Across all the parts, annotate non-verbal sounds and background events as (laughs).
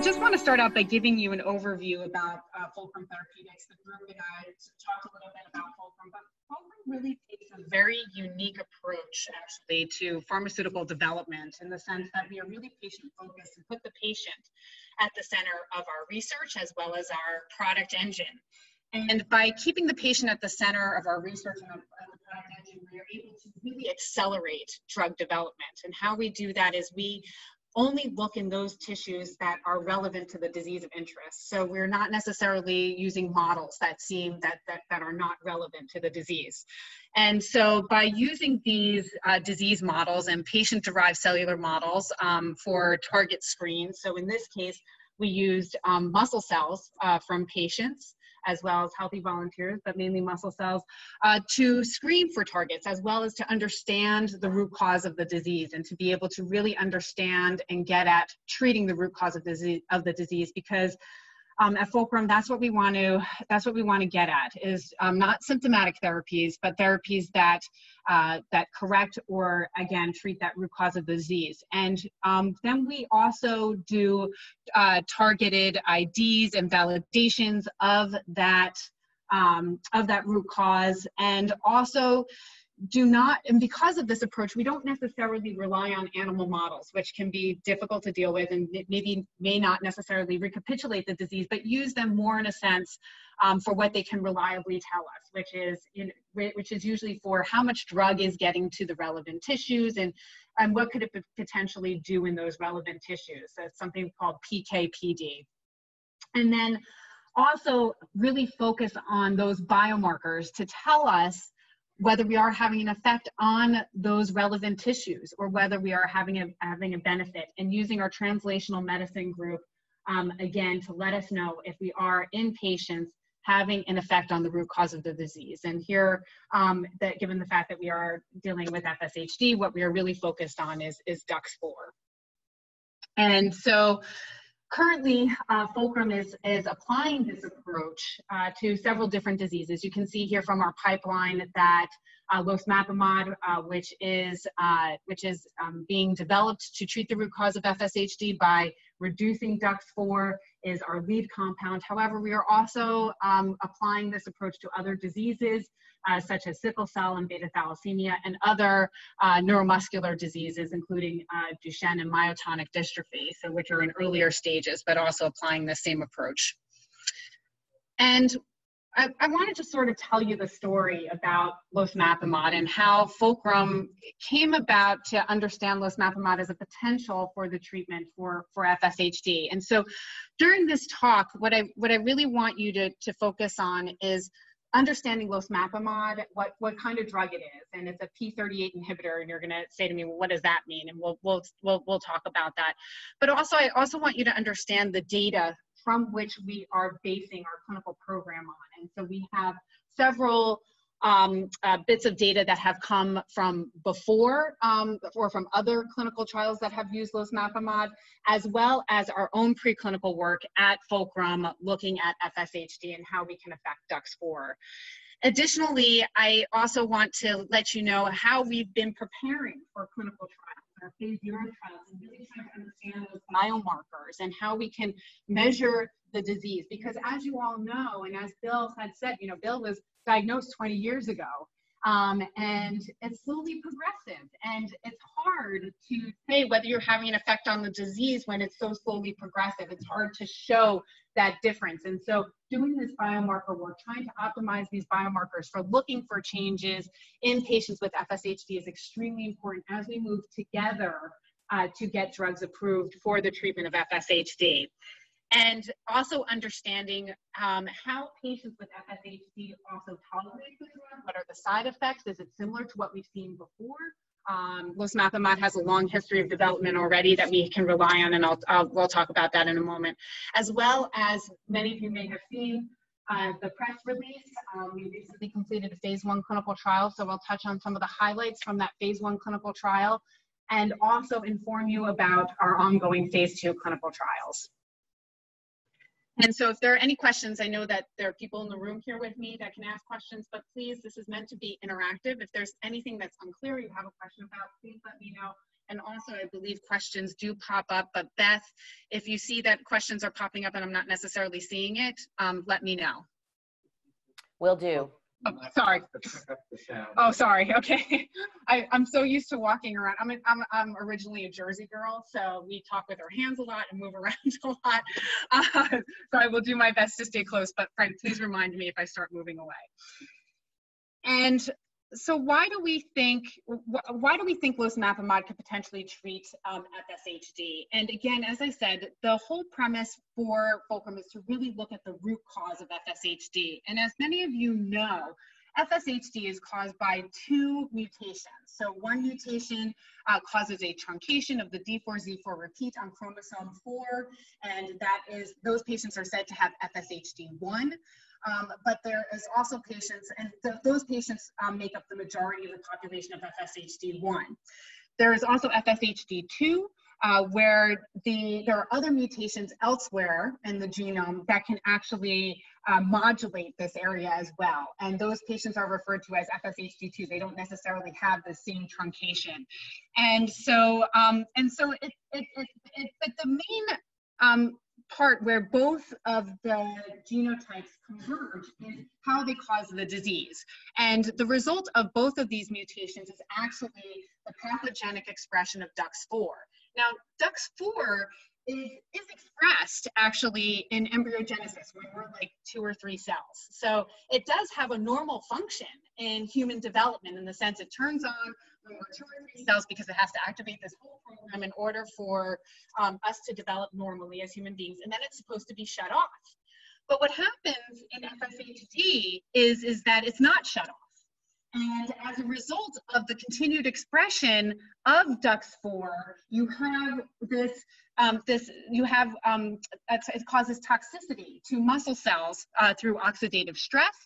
just want to start out by giving you an overview about uh, Fulcrum Therapeutics. The group and I talked a little bit about Fulcrum, but Fulcrum really takes a very unique approach actually to pharmaceutical development in the sense that we are really patient focused and put the patient at the center of our research as well as our product engine. And by keeping the patient at the center of our research and the product engine, we are able to really accelerate drug development. And how we do that is we only look in those tissues that are relevant to the disease of interest. So we're not necessarily using models that seem that, that, that are not relevant to the disease. And so by using these uh, disease models and patient-derived cellular models um, for target screens, so in this case, we used um, muscle cells uh, from patients as well as healthy volunteers, but mainly muscle cells, uh, to screen for targets as well as to understand the root cause of the disease and to be able to really understand and get at treating the root cause of, disease, of the disease because um, at Fulcrum, that's what we want to that's what we want to get at is um, not symptomatic therapies, but therapies that uh, that correct or again treat that root cause of the disease. And um, then we also do uh, targeted IDs and validations of that um, of that root cause, and also do not, and because of this approach, we don't necessarily rely on animal models, which can be difficult to deal with and maybe may not necessarily recapitulate the disease, but use them more in a sense um, for what they can reliably tell us, which is, in, which is usually for how much drug is getting to the relevant tissues and, and what could it potentially do in those relevant tissues. So it's something called PKPD. And then also really focus on those biomarkers to tell us whether we are having an effect on those relevant tissues or whether we are having a, having a benefit and using our translational medicine group um, again to let us know if we are in patients having an effect on the root cause of the disease. And here, um, that given the fact that we are dealing with FSHD, what we are really focused on is, is DUX4. And so currently uh, Fulcrum is, is applying this approach uh, to several different diseases. You can see here from our pipeline that uh, losmapimod, uh, which is, uh, which is um, being developed to treat the root cause of FSHD by reducing DUX4 is our lead compound. However, we are also um, applying this approach to other diseases uh, such as sickle cell and beta thalassemia and other uh, neuromuscular diseases, including uh, Duchenne and myotonic dystrophy, so which are in earlier stages, but also applying the same approach. And I, I, wanted to sort of tell you the story about Los losmapimod and how Fulcrum came about to understand Los losmapimod as a potential for the treatment for, for FSHD. And so during this talk, what I, what I really want you to, to focus on is understanding losmapimod, what, what kind of drug it is. And it's a P38 inhibitor. And you're going to say to me, well, what does that mean? And we'll, we'll, we'll, we'll talk about that. But also, I also want you to understand the data from which we are basing our clinical program on. And so we have several um, uh, bits of data that have come from before um, or from other clinical trials that have used losmapimod, as well as our own preclinical work at Fulcrum looking at FSHD and how we can affect DUX4. Additionally, I also want to let you know how we've been preparing for clinical trials phase zero trials and really trying to understand those biomarkers and how we can measure the disease. Because as you all know, and as Bill had said, you know, Bill was diagnosed 20 years ago. Um, and it's slowly progressive. And it's hard to say whether you're having an effect on the disease when it's so slowly progressive. It's hard to show that difference. And so, doing this biomarker work, trying to optimize these biomarkers for looking for changes in patients with FSHD is extremely important as we move together uh, to get drugs approved for the treatment of FSHD and also understanding um, how patients with FSHD also tolerate the drug. What are the side effects? Is it similar to what we've seen before? Um, losmapimod has a long history of development already that we can rely on, and I'll, I'll, we'll talk about that in a moment. As well as many of you may have seen uh, the press release, um, we recently completed a phase one clinical trial, so we'll touch on some of the highlights from that phase one clinical trial and also inform you about our ongoing phase two clinical trials. And so if there are any questions, I know that there are people in the room here with me that can ask questions, but please, this is meant to be interactive. If there's anything that's unclear, you have a question about, please let me know. And also, I believe questions do pop up, but Beth, if you see that questions are popping up and I'm not necessarily seeing it, um, let me know. Will do. Oh, sorry. Oh, (laughs) sorry. Okay. I, I'm so used to walking around. I'm, a, I'm, I'm originally a Jersey girl, so we talk with our hands a lot and move (laughs) around a lot. Uh, so I will do my best to stay close, but Frank, please remind me if I start moving away. And so why do we think why do we think losmapimod could potentially treat um, FSHD? And again, as I said, the whole premise for Fulcrum is to really look at the root cause of FSHD. And as many of you know, FSHD is caused by two mutations. So one mutation uh, causes a truncation of the D4Z4 repeat on chromosome 4, and that is those patients are said to have FSHD1. Um, but there is also patients, and th those patients um, make up the majority of the population of FSHD1. There is also FSHD2, uh, where the, there are other mutations elsewhere in the genome that can actually uh, modulate this area as well. And those patients are referred to as FSHD2. They don't necessarily have the same truncation. And so, um, and so it, it, it, it, but the main um, part where both of the genotypes converge is how they cause the disease. And the result of both of these mutations is actually the pathogenic expression of DUX4. Now, DUX4 is, is expressed actually in embryogenesis when we're like two or three cells. So it does have a normal function in human development in the sense it turns on two or three cells because it has to activate this whole program in order for um, us to develop normally as human beings. And then it's supposed to be shut off. But what happens in FSHD is, is that it's not shut off. And as a result of the continued expression of DUX4, you have this, um, this you have, um, it causes toxicity to muscle cells uh, through oxidative stress,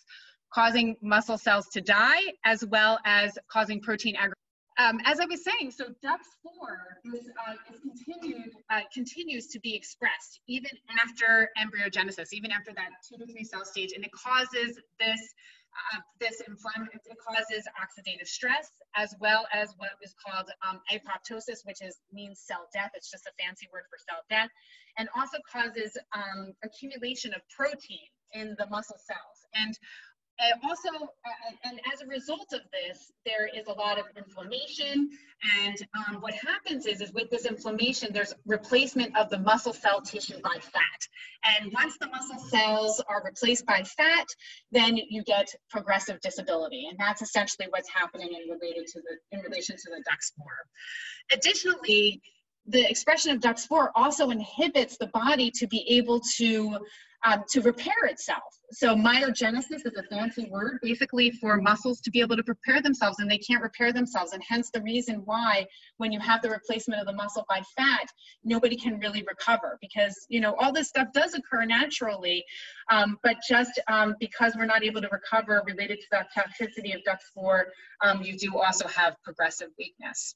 causing muscle cells to die, as well as causing protein aggregation. Um, as I was saying, so DUX4 is, uh, is continued, uh, continues to be expressed even after embryogenesis, even after that two to three cell stage, and it causes this uh, this inflammation it causes oxidative stress as well as what is called um, apoptosis, which is means cell death. It's just a fancy word for cell death, and also causes um, accumulation of protein in the muscle cells. And and also, uh, and as a result of this, there is a lot of inflammation. And um, what happens is, is with this inflammation, there's replacement of the muscle cell tissue by fat. And once the muscle cells are replaced by fat, then you get progressive disability. And that's essentially what's happening in related to the in relation to the DUX4. Additionally, the expression of DUX4 also inhibits the body to be able to um, to repair itself. So myogenesis is a fancy word basically for muscles to be able to repair themselves and they can't repair themselves. And hence the reason why when you have the replacement of the muscle by fat, nobody can really recover because, you know, all this stuff does occur naturally, um, but just um, because we're not able to recover related to that toxicity of DUX4, um, you do also have progressive weakness.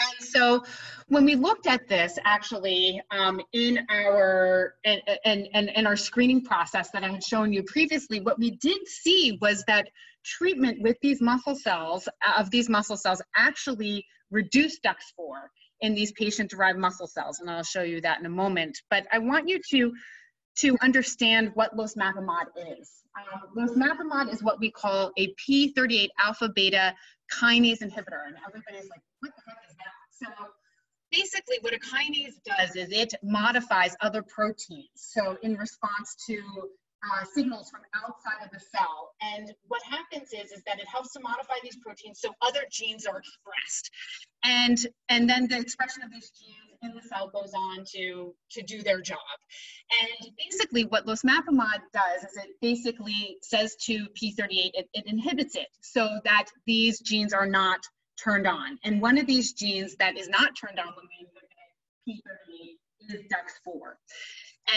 And so when we looked at this actually um, in our in, in, in, our screening process that I had shown you previously, what we did see was that treatment with these muscle cells, of these muscle cells, actually reduced DUX4 in these patient-derived muscle cells, and I'll show you that in a moment. But I want you to to understand what losmapimod is. Um, losmapimod is what we call a P38 alpha beta kinase inhibitor, and everybody's like, what the heck is that? so basically what a kinase does is it modifies other proteins. So in response to uh, signals from outside of the cell. And what happens is, is that it helps to modify these proteins so other genes are expressed. And, and then the expression of these genes in the cell goes on to, to do their job. And basically what losmapimod does is it basically says to P38, it, it inhibits it so that these genes are not turned on. And one of these genes that is not turned on when we look at P38 is DUX4.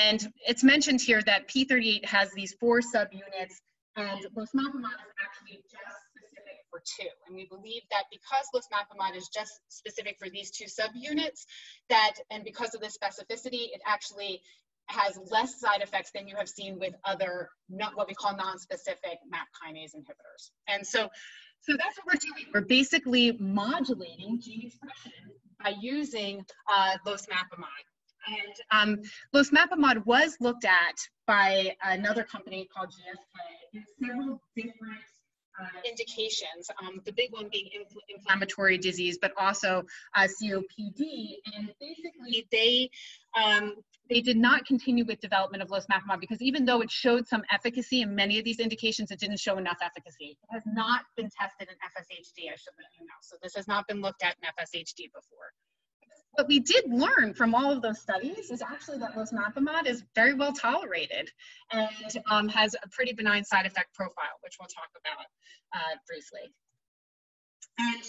And it's mentioned here that P38 has these four subunits, and losmapimod is actually just for two. And we believe that because losmapimod is just specific for these two subunits, that, and because of the specificity, it actually has less side effects than you have seen with other not what we call non-specific MAP kinase inhibitors. And so, so that's what we're doing. We're basically modulating gene expression by using uh, losmapimod. And um, losmapimod was looked at by another company called GSK in several different indications, um, the big one being infl inflammatory disease, but also uh, COPD. And basically, they um, they did not continue with development of losmapimod because even though it showed some efficacy in many of these indications, it didn't show enough efficacy. It has not been tested in FSHD, I should let you know. So this has not been looked at in FSHD before. What we did learn from all of those studies is actually that losmapimod is very well tolerated and um, has a pretty benign side effect profile, which we'll talk about uh, briefly. And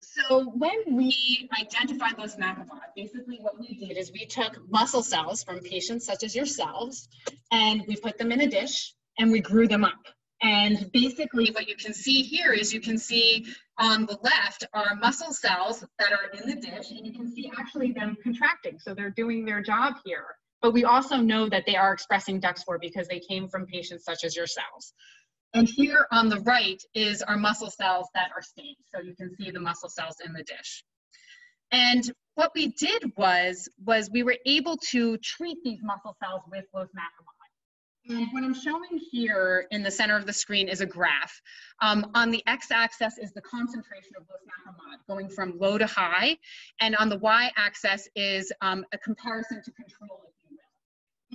so when we identified losmapimod, basically what we did is we took muscle cells from patients such as yourselves, and we put them in a dish and we grew them up. And basically what you can see here is you can see on the left are muscle cells that are in the dish, and you can see actually them contracting. So they're doing their job here. But we also know that they are expressing DUX4 because they came from patients such as yourselves. And here on the right is our muscle cells that are stained. So you can see the muscle cells in the dish. And what we did was, was we were able to treat these muscle cells with losmapimod. And what I'm showing here in the center of the screen is a graph. Um, on the x-axis is the concentration of losmapimod going from low to high, and on the y-axis is um, a comparison to control, if you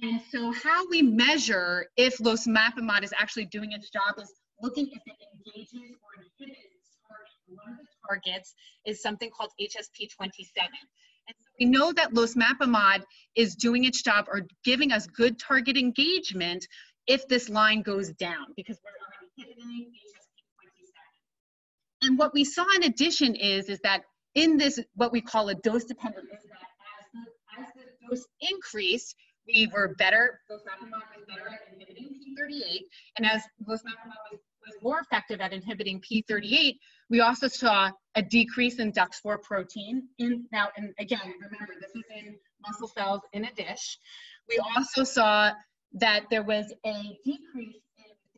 will. And so how we measure if losmapimod is actually doing its job is looking if it engages or inhibits. One of the targets is something called HSP27. And so we know that losmapimod is doing its job or giving us good target engagement if this line goes down because we're inhibiting HSP27. And what we saw in addition is, is that in this, what we call a dose dependent, is that as the, as the dose increased, we were better, losmapimod was better at inhibiting P38, and as losmapimod was was more effective at inhibiting P38, we also saw a decrease in DUX4 protein. In, now, and again, remember, this is in muscle cells in a dish. We also saw that there was a decrease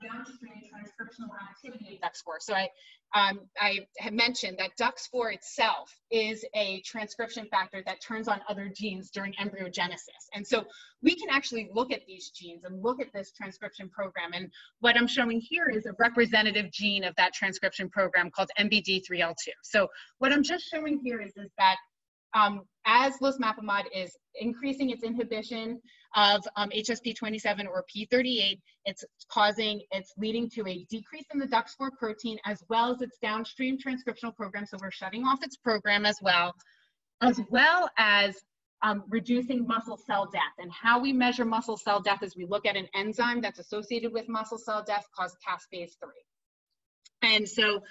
downstream transcriptional activity of DUX4. So I, um, I had mentioned that DUX4 itself is a transcription factor that turns on other genes during embryogenesis. And so we can actually look at these genes and look at this transcription program. And what I'm showing here is a representative gene of that transcription program called MBD3L2. So what I'm just showing here is, is that um, as losmapimod is increasing its inhibition of um, HSP27 or P38, it's causing, it's leading to a decrease in the DUX4 protein as well as its downstream transcriptional program. So we're shutting off its program as well, as well as um, reducing muscle cell death. And how we measure muscle cell death is we look at an enzyme that's associated with muscle cell death called caspase 3. And so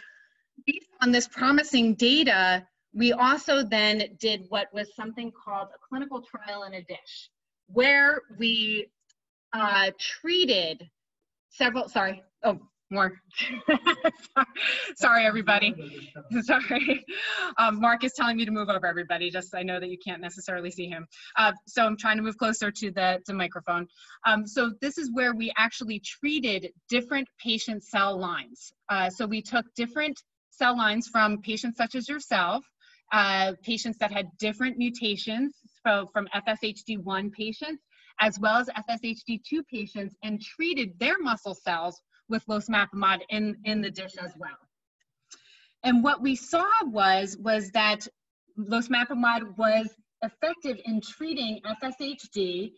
based on this promising data, we also then did what was something called a clinical trial in a dish, where we uh, treated several, sorry, oh, more. (laughs) sorry, everybody. (laughs) sorry. Um, Mark is telling me to move over, everybody, just I know that you can't necessarily see him. Uh, so I'm trying to move closer to the, microphone. Um, so this is where we actually treated different patient cell lines. Uh, so we took different cell lines from patients such as yourself, uh, patients that had different mutations, so from FSHD1 patients, as well as FSHD2 patients, and treated their muscle cells with losmapimod in, in the dish as well. And what we saw was, was that losmapimod was effective in treating FSHD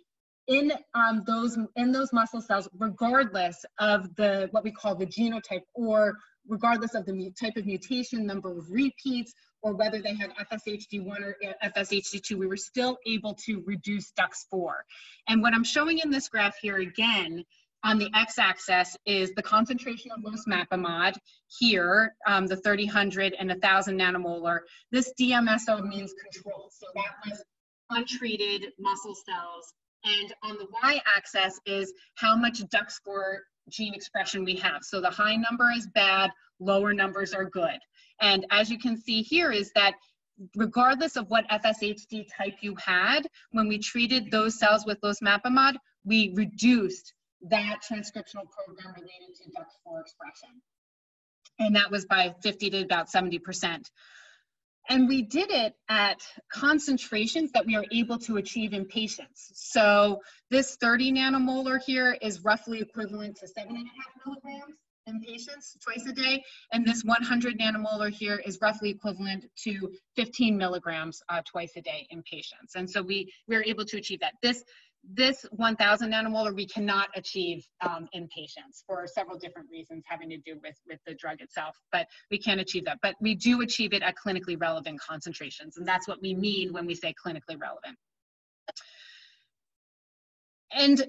in um, those in those muscle cells, regardless of the what we call the genotype, or regardless of the type of mutation, number of repeats, or whether they had FSHD1 or FSHD2, we were still able to reduce DUX4. And what I'm showing in this graph here again on the x-axis is the concentration of losmapimod here, um, the 3000 and 1000 nanomolar. This DMSO means control. So that was untreated muscle cells. And on the y-axis is how much DUX4 gene expression we have. So the high number is bad, lower numbers are good. And as you can see here is that regardless of what FSHD type you had, when we treated those cells with losmapimod, we reduced that transcriptional program related to DUX4 expression. And that was by 50 to about 70%. And we did it at concentrations that we are able to achieve in patients. So this 30 nanomolar here is roughly equivalent to seven and a half milligrams in patients twice a day. And this 100 nanomolar here is roughly equivalent to 15 milligrams uh, twice a day in patients. And so we, we're able to achieve that. This this 1000 nanomolar we cannot achieve um, in patients for several different reasons having to do with, with the drug itself, but we can achieve that. But we do achieve it at clinically relevant concentrations, and that's what we mean when we say clinically relevant. And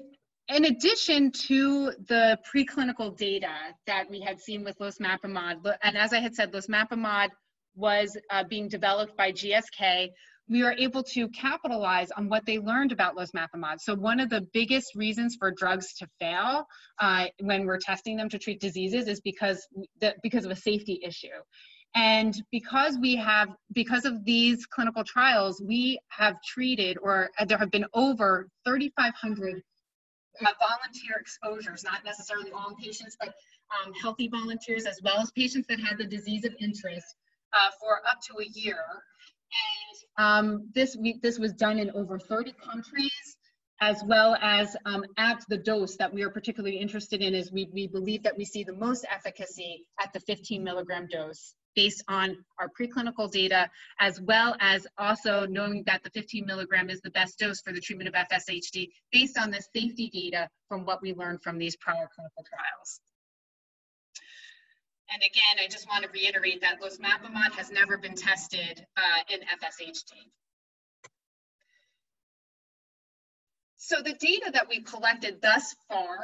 in addition to the preclinical data that we had seen with losmapimod, and as I had said, losmapimod was uh, being developed by GSK we were able to capitalize on what they learned about losmapimod. So one of the biggest reasons for drugs to fail uh, when we're testing them to treat diseases is because, the, because of a safety issue. And because we have, because of these clinical trials, we have treated, or uh, there have been over 3,500 uh, volunteer exposures, not necessarily all patients, but um, healthy volunteers as well as patients that had the disease of interest uh, for up to a year. And um, this, we, this was done in over 30 countries, as well as um, at the dose that we are particularly interested in is we, we believe that we see the most efficacy at the 15 milligram dose based on our preclinical data, as well as also knowing that the 15 milligram is the best dose for the treatment of FSHD based on the safety data from what we learned from these prior clinical trials. And again, I just want to reiterate that losmapimod has never been tested uh, in FSHD. So the data that we've collected thus far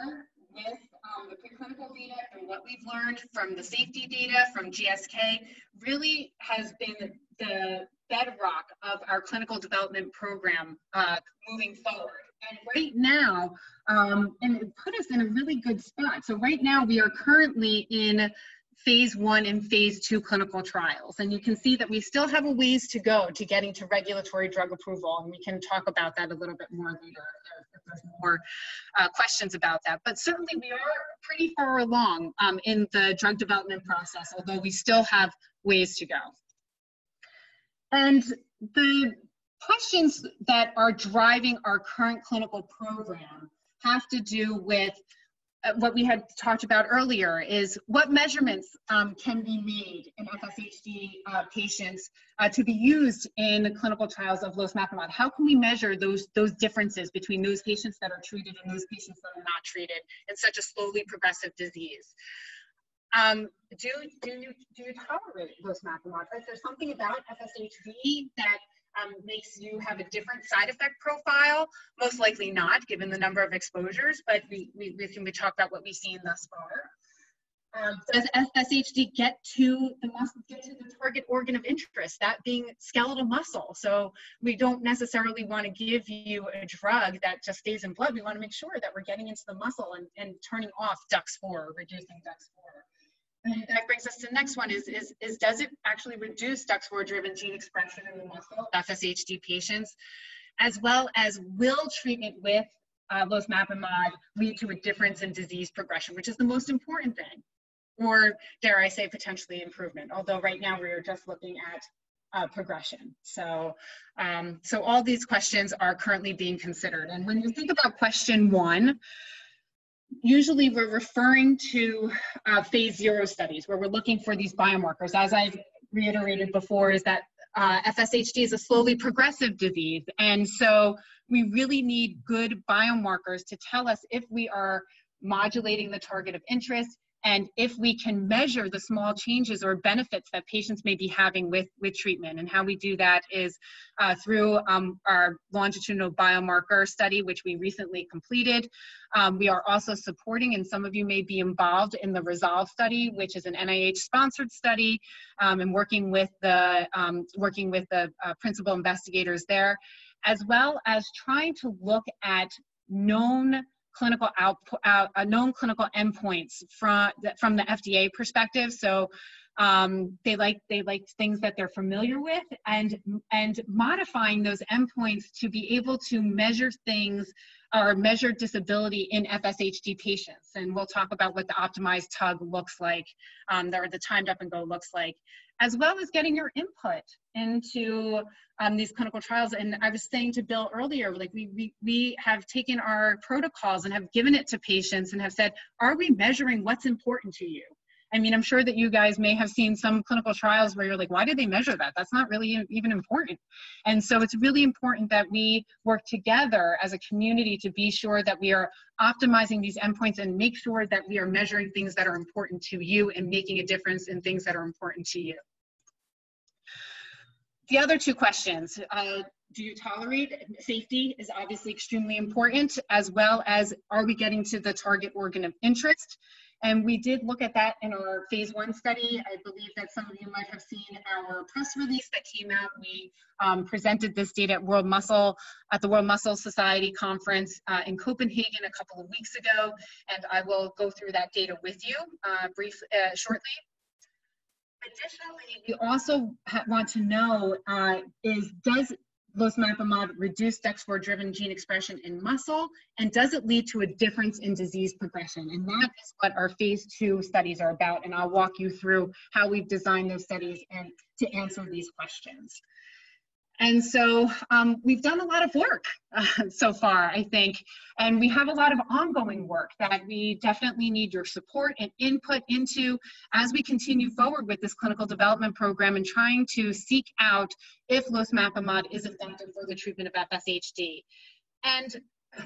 with um, the preclinical data and what we've learned from the safety data from GSK really has been the bedrock of our clinical development program uh, moving forward. And right now, um, and it put us in a really good spot. So right now we are currently in phase one and phase two clinical trials. And you can see that we still have a ways to go to getting to regulatory drug approval. And we can talk about that a little bit more later more uh, questions about that. But certainly we are pretty far along um, in the drug development process, although we still have ways to go. And the questions that are driving our current clinical program have to do with what we had talked about earlier is what measurements um, can be made in FSHD uh, patients uh, to be used in the clinical trials of losmapimod. How can we measure those, those differences between those patients that are treated and those patients that are not treated in such a slowly progressive disease? Um, do, do, you, do you tolerate losmapimod? Is there something about FSHD that um, makes you have a different side effect profile? Most likely not, given the number of exposures, but we, we, we can we talk about what we've seen thus far. Um, does FSHD get to the muscle, get to the target organ of interest, that being skeletal muscle? So we don't necessarily want to give you a drug that just stays in blood. We want to make sure that we're getting into the muscle and, and turning off DUX4, reducing DUX4. That brings us to the next one is, is, is does it actually reduce DUX4-driven gene expression in the muscle, FSHD patients, as well as will treatment with uh, losmapimod lead to a difference in disease progression, which is the most important thing, or dare I say potentially improvement, although right now we are just looking at uh, progression. So, um, so all these questions are currently being considered. And when you think about question one, usually we're referring to uh, phase zero studies where we're looking for these biomarkers. As I've reiterated before, is that uh, FSHD is a slowly progressive disease. And so we really need good biomarkers to tell us if we are modulating the target of interest and if we can measure the small changes or benefits that patients may be having with, with treatment. And how we do that is uh, through um, our longitudinal biomarker study, which we recently completed. Um, we are also supporting, and some of you may be involved in the RESOLVE study, which is an NIH-sponsored study, um, and working with the um, working with the uh, principal investigators there, as well as trying to look at known clinical output, uh, known clinical endpoints from the, from the FDA perspective. So Um, they like they like things that they're familiar with, and and modifying those endpoints to be able to measure things or measure disability in FSHD patients. And we'll talk about what the optimized TUG looks like, um, or the timed up and go looks like, as well as getting your input into um, these clinical trials. And I was saying to Bill earlier, like we, we, we have taken our protocols and have given it to patients and have said, are we measuring what's important to you? I mean, I'm sure that you guys may have seen some clinical trials where you're like, why did they measure that? That's not really even important. And so it's really important that we work together as a community to be sure that we are optimizing these endpoints and make sure that we are measuring things that are important to you and making a difference in things that are important to you. The other two questions, uh, do you tolerate safety is obviously extremely important as well as are we getting to the target organ of interest and we did look at that in our phase one study. I believe that some of you might have seen our press release that came out. We um, presented this data at World Muscle, at the World Muscle Society conference uh, in Copenhagen a couple of weeks ago. And I will go through that data with you uh, briefly, uh, shortly. Additionally, we also want to know uh, is does losmapimod reduce DUX4-driven gene expression in muscle, and does it lead to a difference in disease progression? And that is what our phase two studies are about, and I'll walk you through how we've designed those studies and to answer these questions. And so um, we've done a lot of work uh, (laughs) so far, I think, and we have a lot of ongoing work that we definitely need your support and input into as we continue forward with this clinical development program and trying to seek out if losmapimod is effective for the treatment of FSHD. And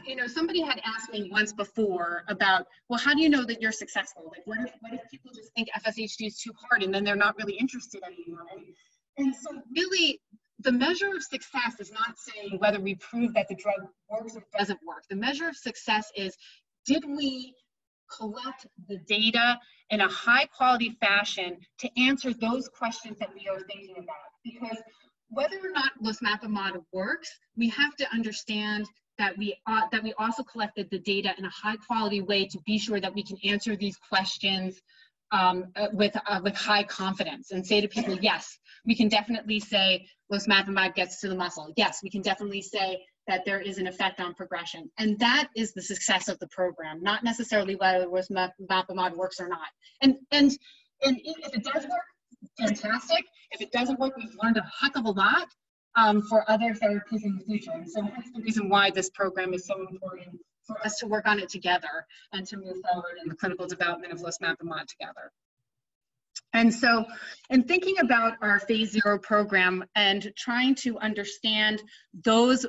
you know, somebody had asked me once before about, well, how do you know that you're successful? Like, what if, what if people just think FSHD is too hard and then they're not really interested anymore? And so really the measure of success is not saying whether we prove that the drug works or doesn't work. The measure of success is did we collect the data in a high quality fashion to answer those questions that we are thinking about? Because whether or not losmapimod works, we have to understand that we uh, that we also collected the data in a high quality way to be sure that we can answer these questions um, uh, with uh, with high confidence and say to people, yes, we can definitely say losmapimod gets to the muscle. Yes, we can definitely say that there is an effect on progression. And that is the success of the program, not necessarily whether losmapimod works or not. And, and, and if it does work, fantastic. If it doesn't work, we've learned a heck of a lot um, for other therapies in the future. And so that's the reason why this program is so important for us to work on it together and to move forward in the clinical development of losmapimod together. And so, in thinking about our phase zero program and trying to understand those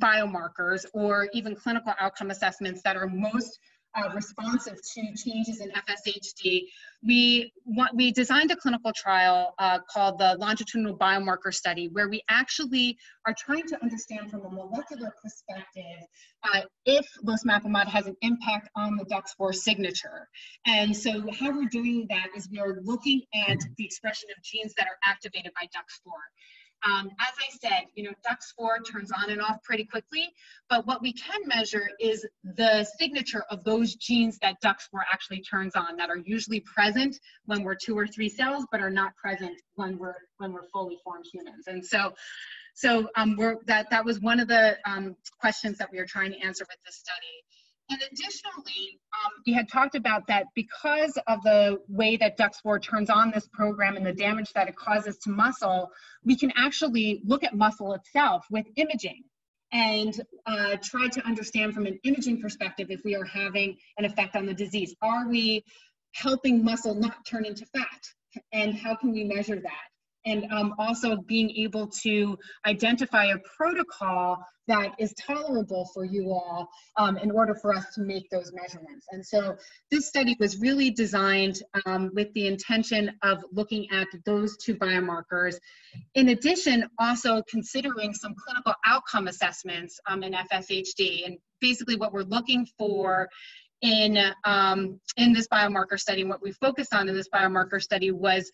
biomarkers or even clinical outcome assessments that are most uh, responsive to changes in FSHD, we we designed a clinical trial uh, called the longitudinal biomarker study, where we actually are trying to understand from a molecular perspective uh, if losmapimod has an impact on the DUX4 signature. And so how we're doing that is we are looking at the expression of genes that are activated by DUX4. Um, as I said, you know, DUX4 turns on and off pretty quickly, but what we can measure is the signature of those genes that DUX4 actually turns on that are usually present when we're two or three cells, but are not present when we're when we're fully formed humans. And so, so um, we're, that that was one of the um, questions that we were trying to answer with this study. And additionally, um, we had talked about that because of the way that DUX4 turns on this program and the damage that it causes to muscle, we can actually look at muscle itself with imaging and uh, try to understand from an imaging perspective if we are having an effect on the disease. Are we helping muscle not turn into fat? And how can we measure that? And um, also being able to identify a protocol that is tolerable for you all um, in order for us to make those measurements. And so this study was really designed um, with the intention of looking at those two biomarkers. In addition, also considering some clinical outcome assessments um, in FSHD. And basically what we're looking for in, um, in this biomarker study, and what we focused on in this biomarker study was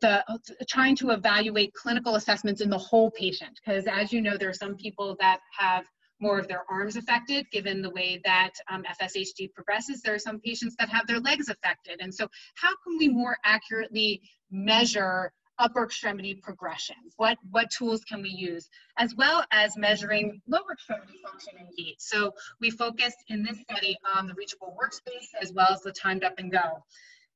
the trying to evaluate clinical assessments in the whole patient because as you know there are some people that have more of their arms affected, given the way that um, FSHD progresses. There are some patients that have their legs affected. And so how can we more accurately measure upper extremity progression? What, what tools can we use? As well as measuring lower extremity function and gait. So we focused in this study on the reachable workspace as well as the timed up and go.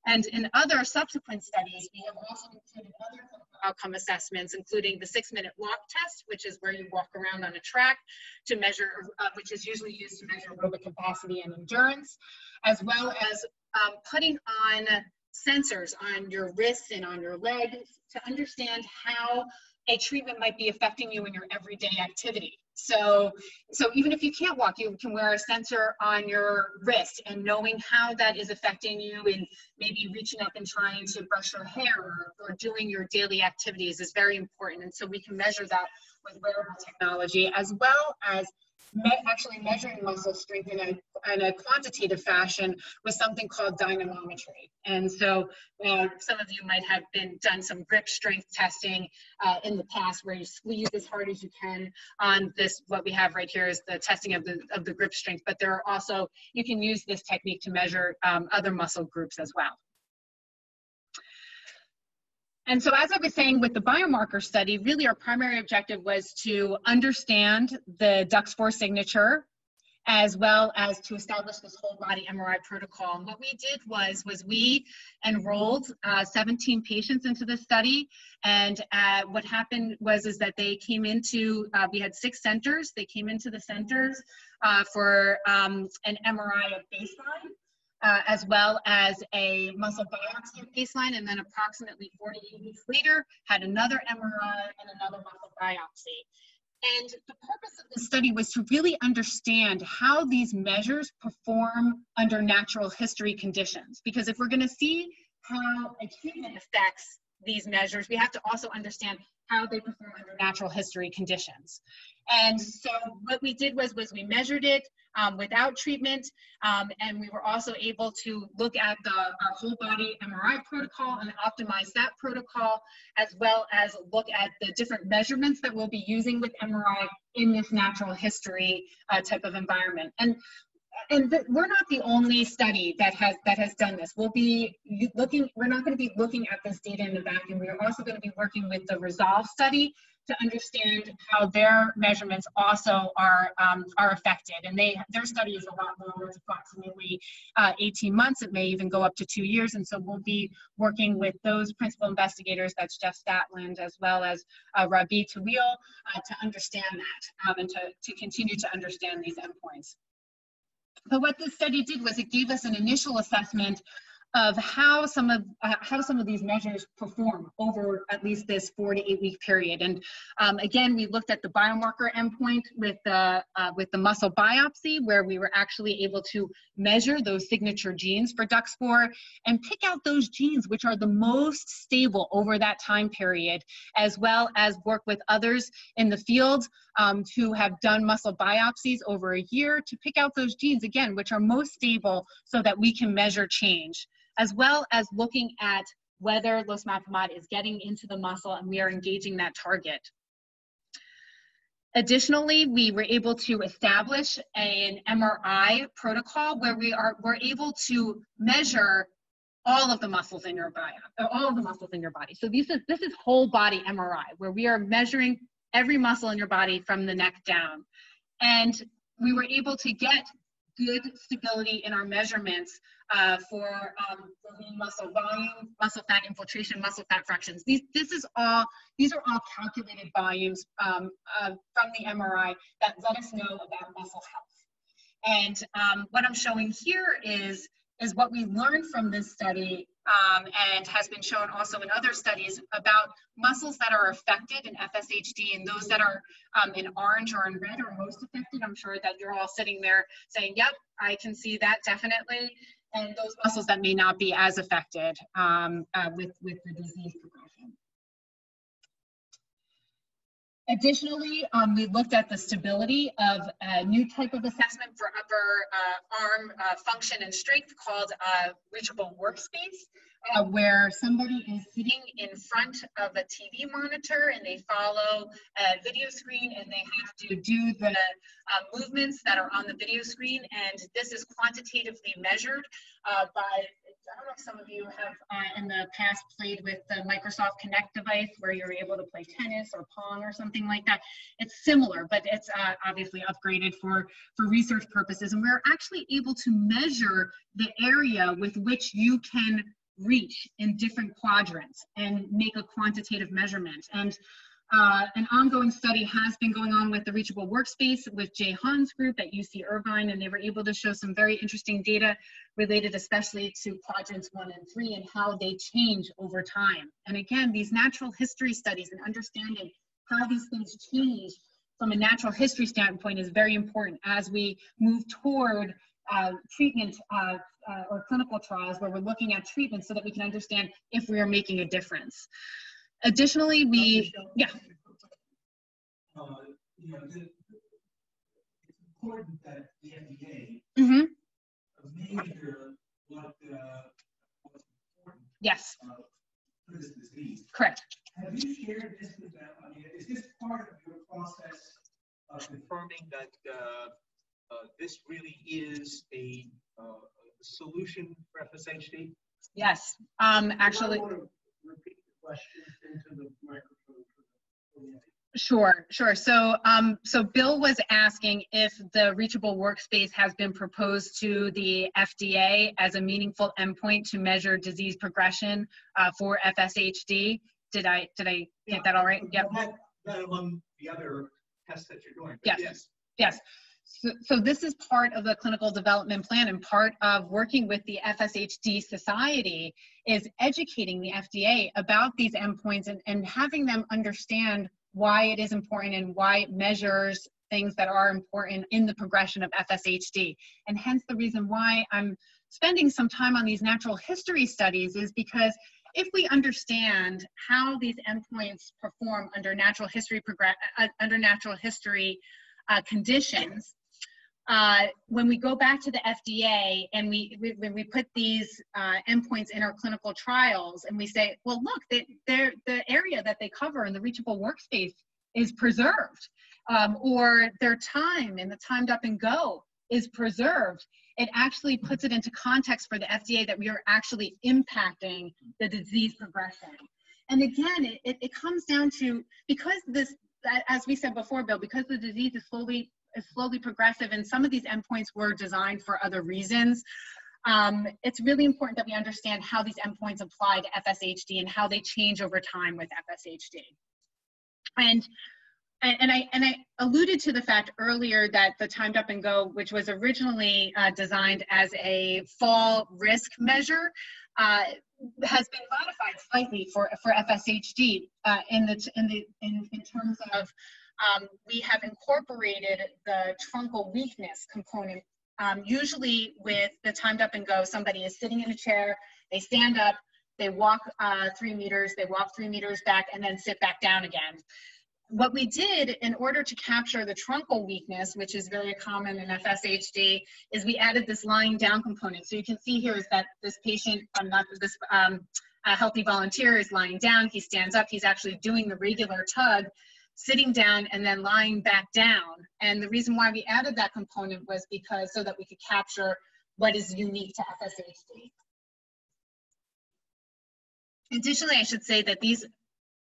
And in other subsequent studies, we have also included other outcome assessments, including the six minute walk test, which is where you walk around on a track to measure, uh, which is usually used to measure aerobic capacity and endurance, as well as um, putting on sensors on your wrists and on your legs to understand how a treatment might be affecting you in your everyday activity. So, so even if you can't walk, you can wear a sensor on your wrist and knowing how that is affecting you and maybe reaching up and trying to brush your hair or, or doing your daily activities is very important. And so we can measure that with wearable technology as well as me actually measuring muscle strength in a, in a quantitative fashion with something called dynamometry. And so uh, some of you might have been done some grip strength testing uh, in the past where you squeeze as hard as you can on this, what we have right here is the testing of the, of the grip strength, but there are also, you can use this technique to measure um, other muscle groups as well. And so as I was saying with the biomarker study, really our primary objective was to understand the DUX4 signature as well as to establish this whole body MRI protocol. And what we did was, was we enrolled uh, 17 patients into the study. And uh, what happened was is that they came into, uh, we had six centers. They came into the centers uh, for um, an MRI of baseline uh, as well as a muscle biopsy at baseline, and then approximately 48 weeks later, had another MRI and another muscle biopsy. And the purpose of this study was to really understand how these measures perform under natural history conditions. Because if we're going to see how a treatment affects these measures, we have to also understand how they perform under natural history conditions. And so what we did was, was we measured it um, without treatment, um, and we were also able to look at the our whole body MRI protocol and optimize that protocol, as well as look at the different measurements that we'll be using with MRI in this natural history uh, type of environment. And and we're not the only study that has that has done this. We'll be looking. We're not going to be looking at this data in a vacuum. We are also going to be working with the Resolve study to understand how their measurements also are um, are affected. And they their study is a lot longer. It's approximately uh, 18 months. It may even go up to two years. And so we'll be working with those principal investigators. That's Jeff Statland as well as uh, Rabi Tawil uh, to understand that um, and to, to continue to understand these endpoints. But what this study did was it gave us an initial assessment of how some of uh, how some of these measures perform over at least this four to eight week period. And um, again, we looked at the biomarker endpoint with the uh, with the muscle biopsy, where we were actually able to measure those signature genes for DUX4 and pick out those genes which are the most stable over that time period, as well as work with others in the field um, who have done muscle biopsies over a year to pick out those genes again, which are most stable, so that we can measure change as well as looking at whether losmapimod is getting into the muscle and we are engaging that target. Additionally, we were able to establish an MRI protocol where we are we're able to measure all of the muscles in your body, all of the muscles in your body. So this is this is whole body MRI where we are measuring every muscle in your body from the neck down. And we were able to get good stability in our measurements uh, for um, lean muscle volume, muscle fat infiltration, muscle fat fractions. These, this is all, these are all calculated volumes um, uh, from the MRI that let us know about muscle health. And um, what I'm showing here is is what we learned from this study um, and has been shown also in other studies about muscles that are affected in FSHD and those that are um, in orange or in red are most affected. I'm sure that you're all sitting there saying, yep, I can see that definitely. And those muscles that may not be as affected um, uh, with, with the disease progression. Additionally, um, we looked at the stability of a new type of assessment for upper uh, arm uh, function and strength called uh, reachable workspace, uh, where somebody is sitting in front of a TV monitor and they follow a video screen and they have to do the uh, movements that are on the video screen. And this is quantitatively measured uh, by I don't know if some of you have uh, in the past played with the Microsoft Kinect device where you're able to play tennis or Pong or something like that. It's similar, but it's uh, obviously upgraded for, for research purposes. And we're actually able to measure the area with which you can reach in different quadrants and make a quantitative measurement. And uh, an ongoing study has been going on with the Reachable Workspace with Jay Han's group at UC Irvine, and they were able to show some very interesting data related especially to quadrants one and three and how they change over time. And again, these natural history studies and understanding how these things change from a natural history standpoint is very important as we move toward uh, treatment uh, uh, or clinical trials where we're looking at treatment so that we can understand if we are making a difference. Additionally, we, yeah. Uh, you know, the, it's important that the FDA hmm measure what, uh, what's important Yes, uh, for this disease. correct. Have you shared this with them? I mean, is this part of your process of confirming that uh, uh, this really is a uh, a solution for FSHD? Yes, um, actually. I want to repeat the question into the microphone. for the- Sure, sure. So, um, so Bill was asking if the reachable workspace has been proposed to the FDA as a meaningful endpoint to measure disease progression uh, for FSHD. Did I did I get that all right? Yep. That, that among the other tests that you're doing. Yes. Yes. So, this is part of the clinical development plan and part of working with the FSHD Society is educating the FDA about these endpoints and, and having them understand why it is important and why it measures things that are important in the progression of FSHD. And hence the reason why I'm spending some time on these natural history studies is because if we understand how these endpoints perform under natural history progress uh, under natural history uh, conditions, uh, when we go back to the FDA and we, we when we put these uh, endpoints in our clinical trials and we say, well, look, they, they're, the area that they cover in the reachable workspace is preserved, um, or their time and the timed up and go is preserved. It actually puts it into context for the FDA that we are actually impacting the disease progression. And again, it, it, it comes down to because this, as we said before, Bill, because the disease is slowly slowly progressive and some of these endpoints were designed for other reasons. Um, it's really important that we understand how these endpoints apply to FSHD and how they change over time with FSHD. And and I and I alluded to the fact earlier that the timed up and go, which was originally uh, designed as a fall risk measure, uh, has been modified slightly for for FSHD uh, in the in the in, in terms of um, we have incorporated the truncal weakness component. Um, usually with the timed up and go, somebody is sitting in a chair, they stand up, they walk uh, three meters, they walk three meters back, and then sit back down again. What we did in order to capture the truncal weakness, which is very common in FSHD, is we added this lying down component. So you can see here is that this patient, um, not this um, healthy volunteer is lying down, he stands up, he's actually doing the regular tug, sitting down and then lying back down. And the reason why we added that component was because so that we could capture what is unique to FSHD. Additionally, I should say that these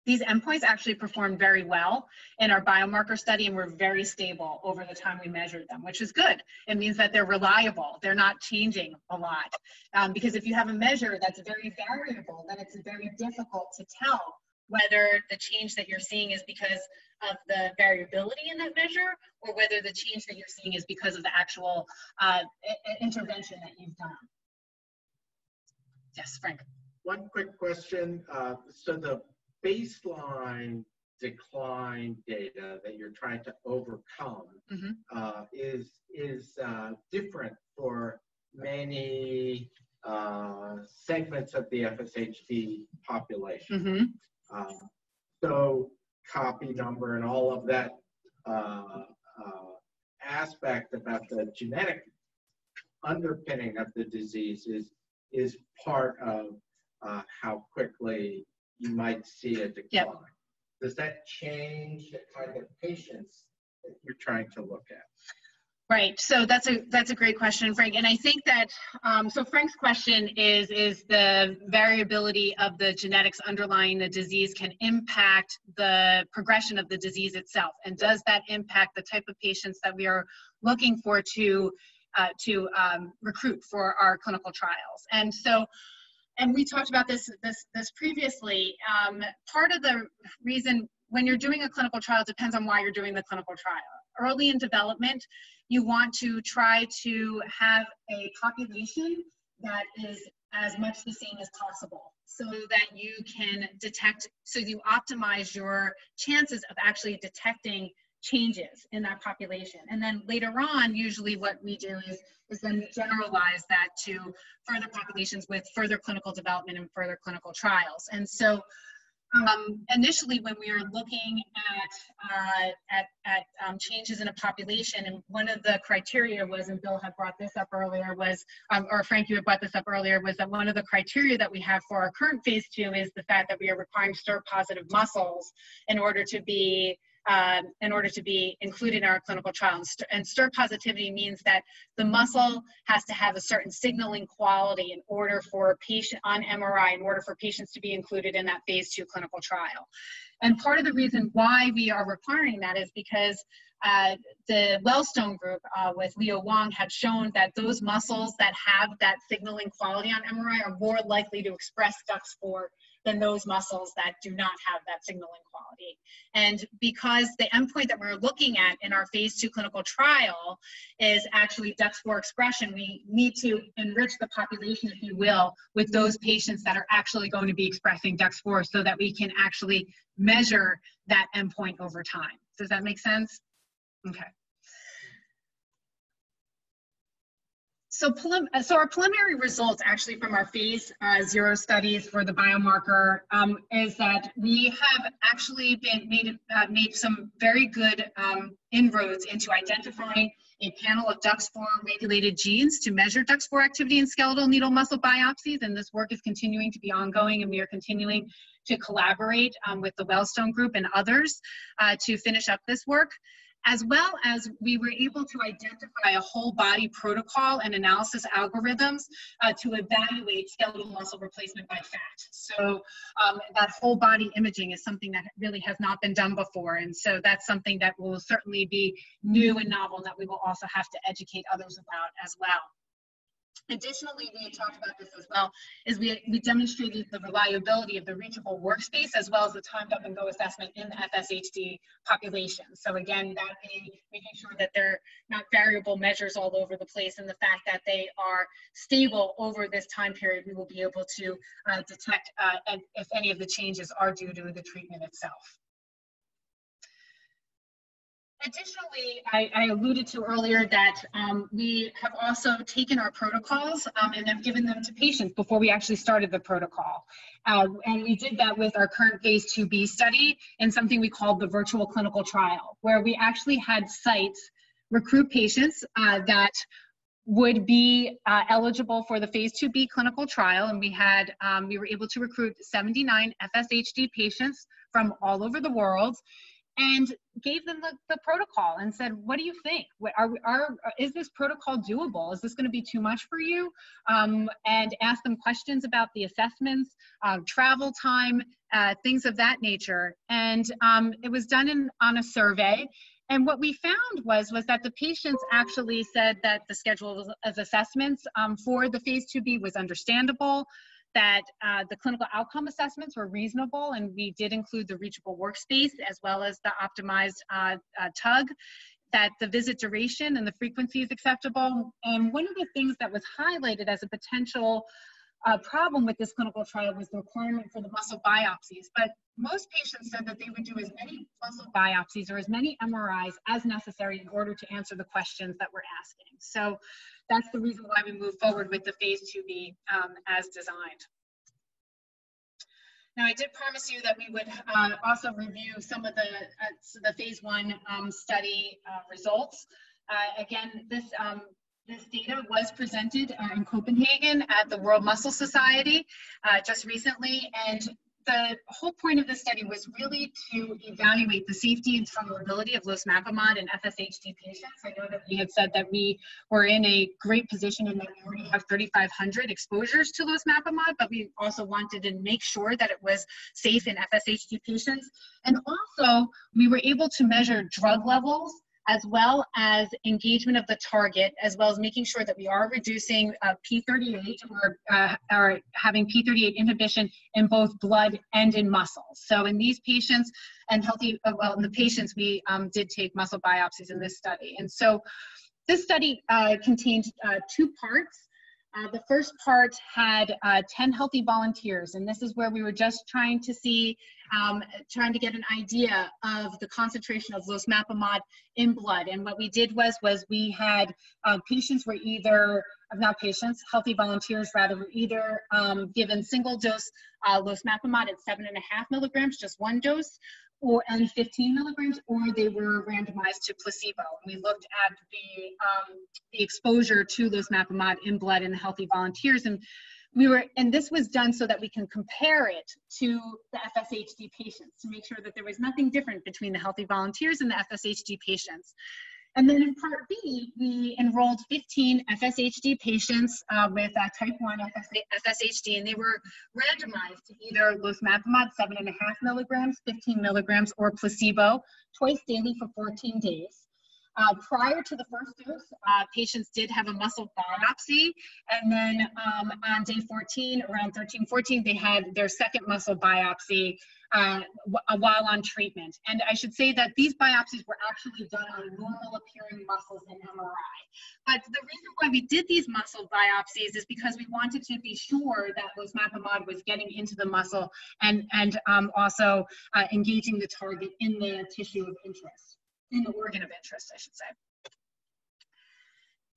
these endpoints actually performed very well in our biomarker study and were very stable over the time we measured them, which is good. It means that they're reliable. They're not changing a lot. Um, because if you have a measure that's very variable, then it's very difficult to tell whether the change that you're seeing is because of the variability in that measure or whether the change that you're seeing is because of the actual uh, intervention that you've done. Yes, Frank. One quick question. Uh, so the baseline decline data that you're trying to overcome mm -hmm. uh, is is uh, different for many uh, segments of the FSHD population. Mm -hmm. Um, so copy number and all of that uh, uh, aspect about the genetic underpinning of the disease is, is part of uh, how quickly you might see a decline. Yep. Does that change the kind of patients that you're trying to look at? Right. So that's a that's a great question, Frank. And I think that um, so Frank's question is is the variability of the genetics underlying the disease can impact the progression of the disease itself, and does that impact the type of patients that we are looking for to uh, to um, recruit for our clinical trials? And so. And we talked about this this this previously. Um, part of the reason when you're doing a clinical trial depends on why you're doing the clinical trial. Early in development, you want to try to have a population that is as much the same as possible so that you can detect, so you optimize your chances of actually detecting changes in that population. And then later on, usually what we do is, is then generalize that to further populations with further clinical development and further clinical trials. And so um, initially when we were looking at, uh, at, at um, changes in a population, and one of the criteria was, and Bill had brought this up earlier, was, um, or Frank, you had brought this up earlier, was that one of the criteria that we have for our current phase two is the fact that we are requiring STIR positive muscles in order to be um, in order to be included in our clinical trial. And STIR positivity means that the muscle has to have a certain signaling quality in order for a patient on MRI, in order for patients to be included in that phase two clinical trial. And part of the reason why we are requiring that is because uh, the Wellstone group uh, with Leo Wang had shown that those muscles that have that signaling quality on MRI are more likely to express DUX4 than those muscles that do not have that signaling quality. And because the endpoint that we're looking at in our phase two clinical trial is actually DUX4 expression, we need to enrich the population, if you will, with those patients that are actually going to be expressing DUX4 so that we can actually measure that endpoint over time. Does that make sense? Okay. So, uh, so our preliminary results actually from our phase uh, zero studies for the biomarker um, is that we have actually been made, uh, made some very good um, inroads into identifying a panel of DUX4 regulated genes to measure DUX4 activity in skeletal needle muscle biopsies. And this work is continuing to be ongoing and we are continuing to collaborate um, with the Wellstone Group and others uh, to finish up this work as well as we were able to identify a whole body protocol and analysis algorithms uh, to evaluate skeletal muscle replacement by fat. So um, that whole body imaging is something that really has not been done before. And so that's something that will certainly be new and novel that we will also have to educate others about as well. Additionally, we talked about this as well, is we, we demonstrated the reliability of the reachable workspace as well as the timed up and go assessment in the FSHD population. So again, that being making sure that they're not variable measures all over the place and the fact that they are stable over this time period, we will be able to uh, detect uh, if any of the changes are due to the treatment itself. Additionally, I, I, alluded to earlier that um, we have also taken our protocols um, and have given them to patients before we actually started the protocol. Uh, and we did that with our current phase 2B study and something we called the virtual clinical trial, where we actually had sites recruit patients uh, that would be uh, eligible for the phase 2B clinical trial. And we had, um, we were able to recruit 79 FSHD patients from all over the world and gave them the, the protocol and said, what do you think? What, are, are, is this protocol doable? Is this going to be too much for you? Um, and ask them questions about the assessments, uh, travel time, uh, things of that nature. And um, it was done in, on a survey. And what we found was, was that the patients actually said that the schedule of assessments um, for the phase 2B was understandable that uh, the clinical outcome assessments were reasonable and we did include the reachable workspace as well as the optimized uh, uh, TUG, that the visit duration and the frequency is acceptable. And one of the things that was highlighted as a potential uh, problem with this clinical trial was the requirement for the muscle biopsies. But most patients said that they would do as many muscle biopsies or as many MRIs as necessary in order to answer the questions that we're asking. So that's the reason why we move forward with the phase 2B um, as designed. Now, I did promise you that we would uh, also review some of the, uh, the phase one um, study uh, results. Uh, Again, this, um, this data was presented uh, in Copenhagen at the World Muscle Society uh, just recently. And the whole point of this study was really to evaluate the safety and tolerability of losmapimod in FSHD patients. I know that we had said that we were in a great position and that we already have 3,500 exposures to losmapimod, but we also wanted to make sure that it was safe in FSHD patients. And also, we were able to measure drug levels as well as engagement of the target, as well as making sure that we are reducing uh, P38 or, uh, or having P38 inhibition in both blood and in muscles. So in these patients and healthy, uh, well, in the patients, we um, did take muscle biopsies in this study. And so this study uh, contained uh, two parts. Uh, the first part had uh, 10 healthy volunteers, and this is where we were just trying to see, um, trying to get an idea of the concentration of losmapimod in blood. And what we did was, was we had uh, patients were either, not patients, healthy volunteers rather, were either um, given single dose uh, losmapimod at seven and a half milligrams, just one dose, or and 15 milligrams, or they were randomized to placebo. And we looked at the um, the exposure to losmapimod in blood in the healthy volunteers, and we were, and this was done so that we can compare it to the FSHD patients to make sure that there was nothing different between the healthy volunteers and the FSHD patients. And then in part B, we enrolled 15 FSHD patients uh, with uh, type 1 FSHD, and they were randomized to either losmapimod 7.5 milligrams, 15 milligrams, or placebo twice daily for 14 days. Uh, prior to the first dose, uh, patients did have a muscle biopsy, and then um, on day 14, around 13, 14, they had their second muscle biopsy uh, while on treatment. And I should say that these biopsies were actually done on normal appearing muscles in MRI. But the reason why we did these muscle biopsies is because we wanted to be sure that losmapimod was getting into the muscle and, and um, also uh, engaging the target in the tissue of interest, in the organ of interest, I should say.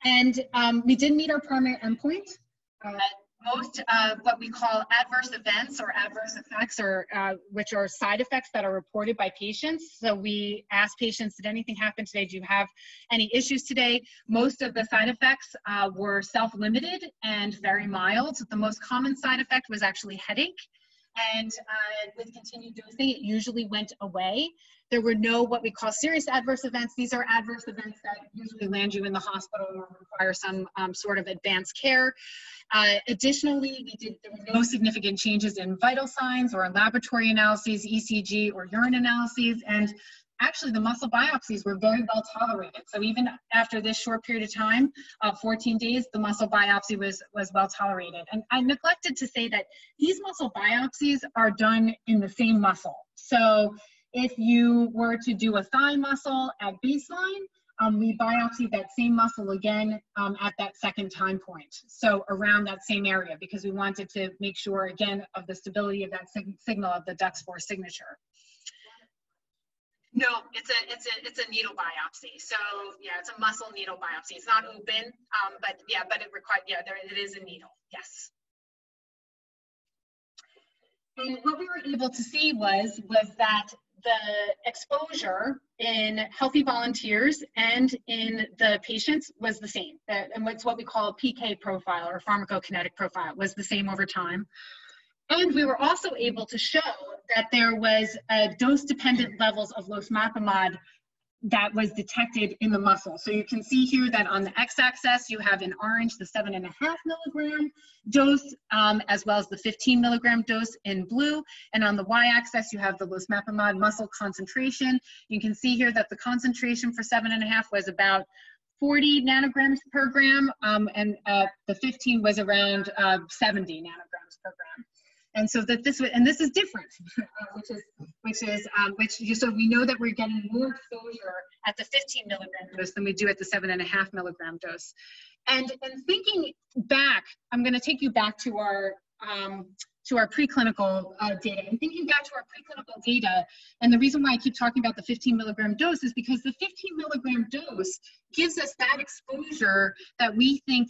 And um, we did meet our primary endpoint. Uh, most of what we call adverse events or adverse effects or uh, which are side effects that are reported by patients. So we ask patients, did anything happen today? Do you have any issues today? Most of the side effects uh, were self-limited and very mild. The most common side effect was actually headache. And uh, with continued dosing, it usually went away. There were no what we call serious adverse events. These are adverse events that usually land you in the hospital or require some um, sort of advanced care. Uh, additionally, we did, there were no significant changes in vital signs or laboratory analyses, ECG or urine analyses, and actually the muscle biopsies were very well tolerated. So even after this short period of time, uh, 14 days, the muscle biopsy was, was well tolerated. And I neglected to say that these muscle biopsies are done in the same muscle. So if you were to do a thigh muscle at baseline, um, we biopsy that same muscle again um, at that second time point. So around that same area because we wanted to make sure again of the stability of that sig signal of the DUX4 signature. No, it's a it's a it's a needle biopsy. So yeah, it's a muscle needle biopsy. It's not open, um, but yeah, but it requires yeah, there it is a needle. Yes. And what we were able to see was was that the exposure in healthy volunteers and in the patients was the same. That, And what's what we call PK profile or pharmacokinetic profile was the same over time. And we were also able to show that there was a dose-dependent levels of losmapimod that was detected in the muscle. So you can see here that on the x-axis, you have in orange the seven and a half milligram dose, um, as well as the 15 milligram dose in blue. And on the y-axis, you have the losmapimod muscle concentration. You can see here that the concentration for seven and a half was about 40 nanograms per gram, um, and uh, the 15 was around uh, 70 nanograms per gram and so that this and this is different, (laughs) uh, which is which is um, which you, so we know that we're getting more exposure at the 15 milligram dose than we do at the seven and a half milligram dose. And and thinking back, I'm going to take you back to our um, to our preclinical uh, data and thinking back to our preclinical data. And the reason why I keep talking about the 15 milligram dose is because the 15 milligram dose gives us that exposure that we think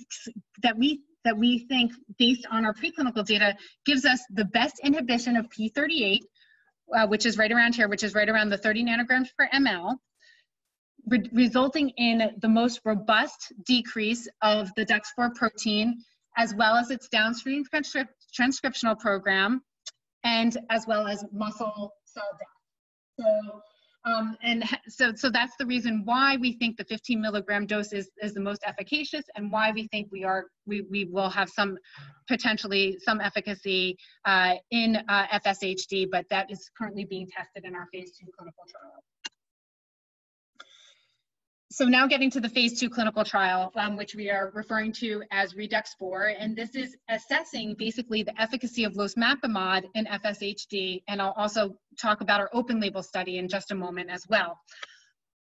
that we that we think, based on our preclinical data, gives us the best inhibition of P38, uh, which is right around here, which is right around the 30 nanograms per ml, re resulting in the most robust decrease of the DUX4 protein, as well as its downstream transcrip transcriptional program, and as well as muscle cell death. So um, and so, so that's the reason why we think the 15 milligram dose is, is the most efficacious and why we think we are we, we will have some potentially some efficacy uh, in uh, FSHD, but that is currently being tested in our phase two clinical trial so now getting to the phase two clinical trial, um, which we are referring to as REDUX4, and this is assessing basically the efficacy of losmapimod in FSHD, and I'll also talk about our open label study in just a moment as well.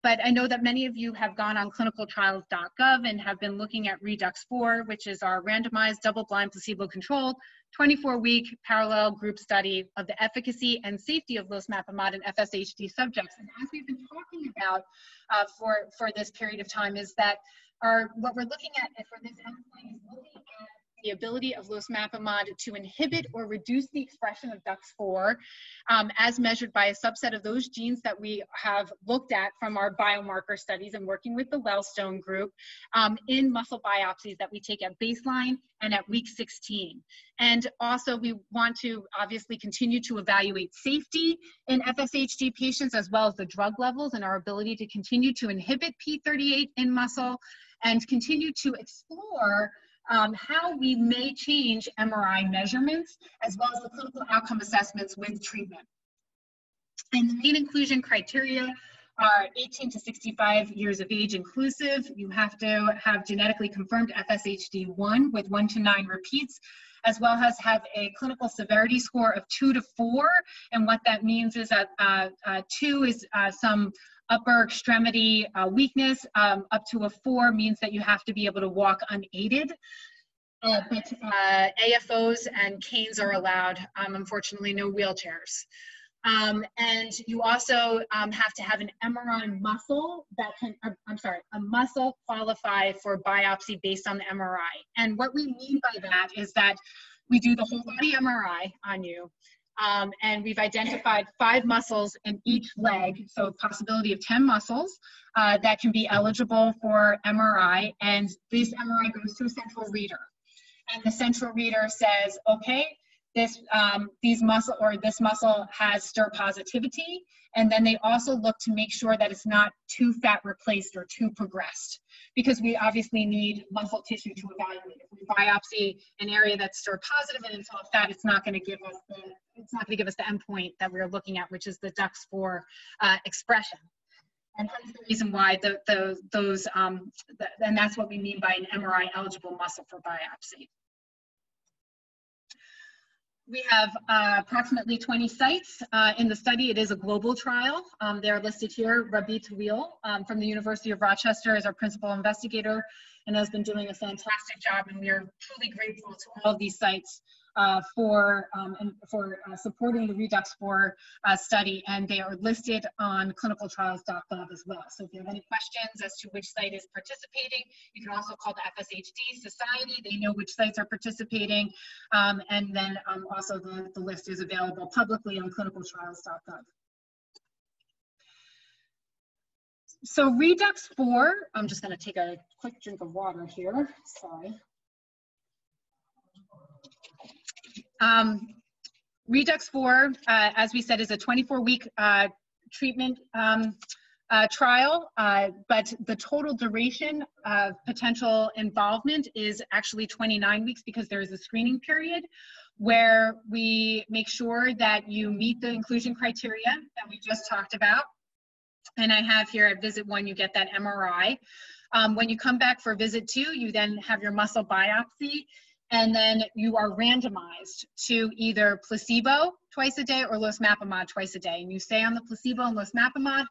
But I know that many of you have gone on clinicaltrials.gov and have been looking at REDUX4, which is our randomized double-blind placebo-controlled 24-week parallel group study of the efficacy and safety of losmapimod in FSHD subjects. And as we've been talking about uh, for, for this period of time is that our, what we're looking at for this endpoint is looking at the ability of losmapimod to inhibit or reduce the expression of DUX4 um, as measured by a subset of those genes that we have looked at from our biomarker studies and working with the Wellstone group um, in muscle biopsies that we take at baseline and at week 16. And also we want to obviously continue to evaluate safety in FSHD patients as well as the drug levels and our ability to continue to inhibit P38 in muscle and continue to explore um, how we may change MRI measurements as well as the clinical outcome assessments with treatment. And the main inclusion criteria are 18 to 65 years of age inclusive. You have to have genetically confirmed FSHD1 with one to nine repeats, as well as have a clinical severity score of two to four. And what that means is that uh, uh, two is uh, some upper extremity uh, weakness um, up to a four means that you have to be able to walk unaided. Uh, but uh, AFOs and canes are allowed. Um, unfortunately, no wheelchairs. Um, and you also um, have to have an MRI muscle that can, uh, I'm sorry, a muscle qualify for biopsy based on the MRI. And what we mean by that is that we do the whole body MRI on you um, and we've identified five muscles in each leg, so possibility of 10 muscles uh, that can be eligible for MRI, and this MRI goes to a central reader. And the central reader says, okay, this um, these muscle or this muscle has STIR positivity, and then they also look to make sure that it's not too fat replaced or too progressed, because we obviously need muscle tissue to evaluate. If biopsy an area that's STIR positive and it's all fat, it's not going to give us the it's not going to give us the endpoint that we're looking at, which is the DUX4 uh, expression. And that's the reason why the, the, those, um, the, and that's what we mean by an MRI eligible muscle for biopsy. We have uh, approximately 20 sites uh, in the study. It is a global trial. Um, they're listed here. Rabih Tawil um, from the University of Rochester is our principal investigator and has been doing a fantastic job. And we are truly grateful to all of these sites uh, for um, and for uh, supporting the REDUX4 uh, study, and they are listed on clinicaltrials.gov as well. So if you have any questions as to which site is participating, you can also call the FSHD Society. They know which sites are participating, um, and then um, also the, the list is available publicly on clinicaltrials.gov. So Redux 4, I'm just going to take a quick drink of water here. Sorry. Um, Redux 4, uh, as we said, is a 24-week uh, treatment um, uh, trial, uh, but the total duration of potential involvement is actually 29 weeks because there is a screening period where we make sure that you meet the inclusion criteria that we just talked about. And I have here at visit one, you get that MRI. Um, when you come back for visit two, you then have your muscle biopsy and then you are randomized to either placebo twice a day or losmapimod twice a day. And you stay on the placebo and losmapimod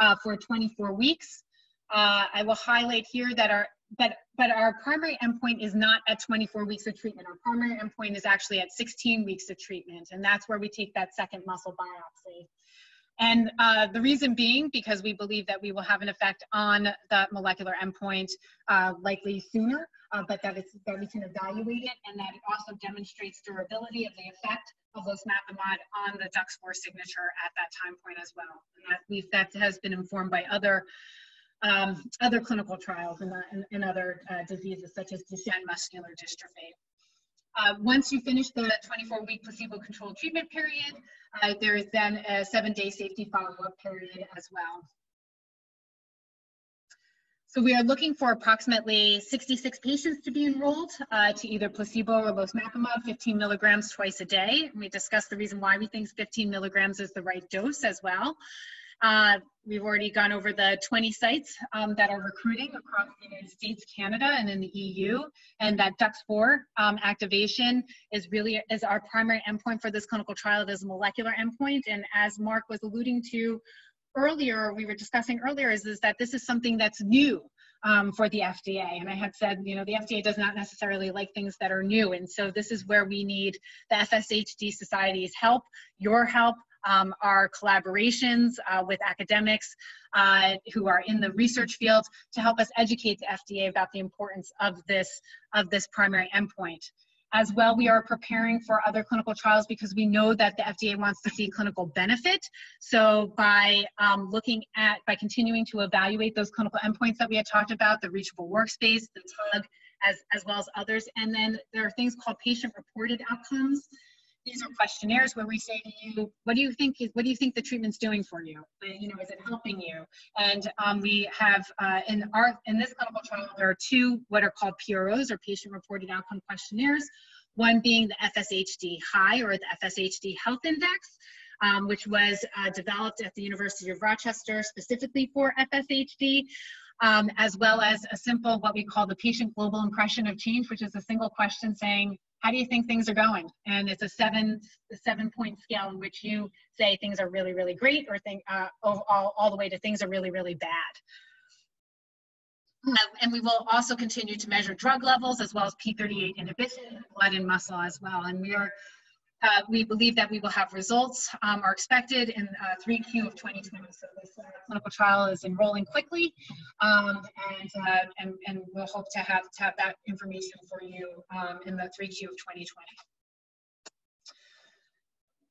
uh, for 24 weeks. Uh, I will highlight here that our but but our primary endpoint is not at 24 weeks of treatment. Our primary endpoint is actually at 16 weeks of treatment, and that's where we take that second muscle biopsy. And uh, the reason being because we believe that we will have an effect on that molecular endpoint uh, likely sooner uh, but that it's, that we can evaluate it and that it also demonstrates durability of the effect of losmapimod on the DUX4 signature at that time point as well. And that that has been informed by other um, other clinical trials in, in, in other uh, diseases such as Duchenne muscular dystrophy. Uh, once you finish the 24-week placebo-controlled treatment period, uh, there is then a seven-day safety follow-up period as well. So we are looking for approximately 66 patients to be enrolled uh, to either placebo or losmapimod, 15 milligrams twice a day. We discussed the reason why we think 15 milligrams is the right dose as well. Uh, we've already gone over the 20 sites um, that are recruiting across the United States, Canada, and in the EU, and that DUX4 um, activation is really is our primary endpoint for this clinical trial. It is a molecular endpoint, and as Mark was alluding to earlier, we were discussing earlier, is, is that this is something that's new um, for the FDA. And I had said, you know, the FDA does not necessarily like things that are new. And so this is where we need the FSHD Society's help, your help, um, our collaborations uh, with academics uh, who are in the research field to help us educate the FDA about the importance of this, of this primary endpoint. As well, we are preparing for other clinical trials because we know that the FDA wants to see clinical benefit. So by um, looking at, by continuing to evaluate those clinical endpoints that we had talked about, the reachable workspace, the TUG, as, as well as others. And then there are things called patient-reported outcomes. These are questionnaires where we say to you, what do you think is, what do you think the treatment's doing for you? You know, is it helping you? And um, we have uh, in our in this clinical trial, there are two what are called PROs or patient-reported outcome questionnaires. One being the FSHD high or the FSHD health index, um, which was uh, developed at the University of Rochester specifically for FSHD. Um, as well as a simple what we call the patient global impression of change, which is a single question saying, how do you think things are going? And it's a seven, a seven point scale in which you say things are really, really great or think uh, all, all the way to things are really, really bad. Um, and we will also continue to measure drug levels as well as P38 inhibition, blood and muscle as well. And we are uh, we believe that we will have results um, are expected in uh, 3Q of 2020. So this uh, clinical trial is enrolling quickly, um, and, uh, and, and we'll hope to have to have that information for you um, in the 3Q of 2020.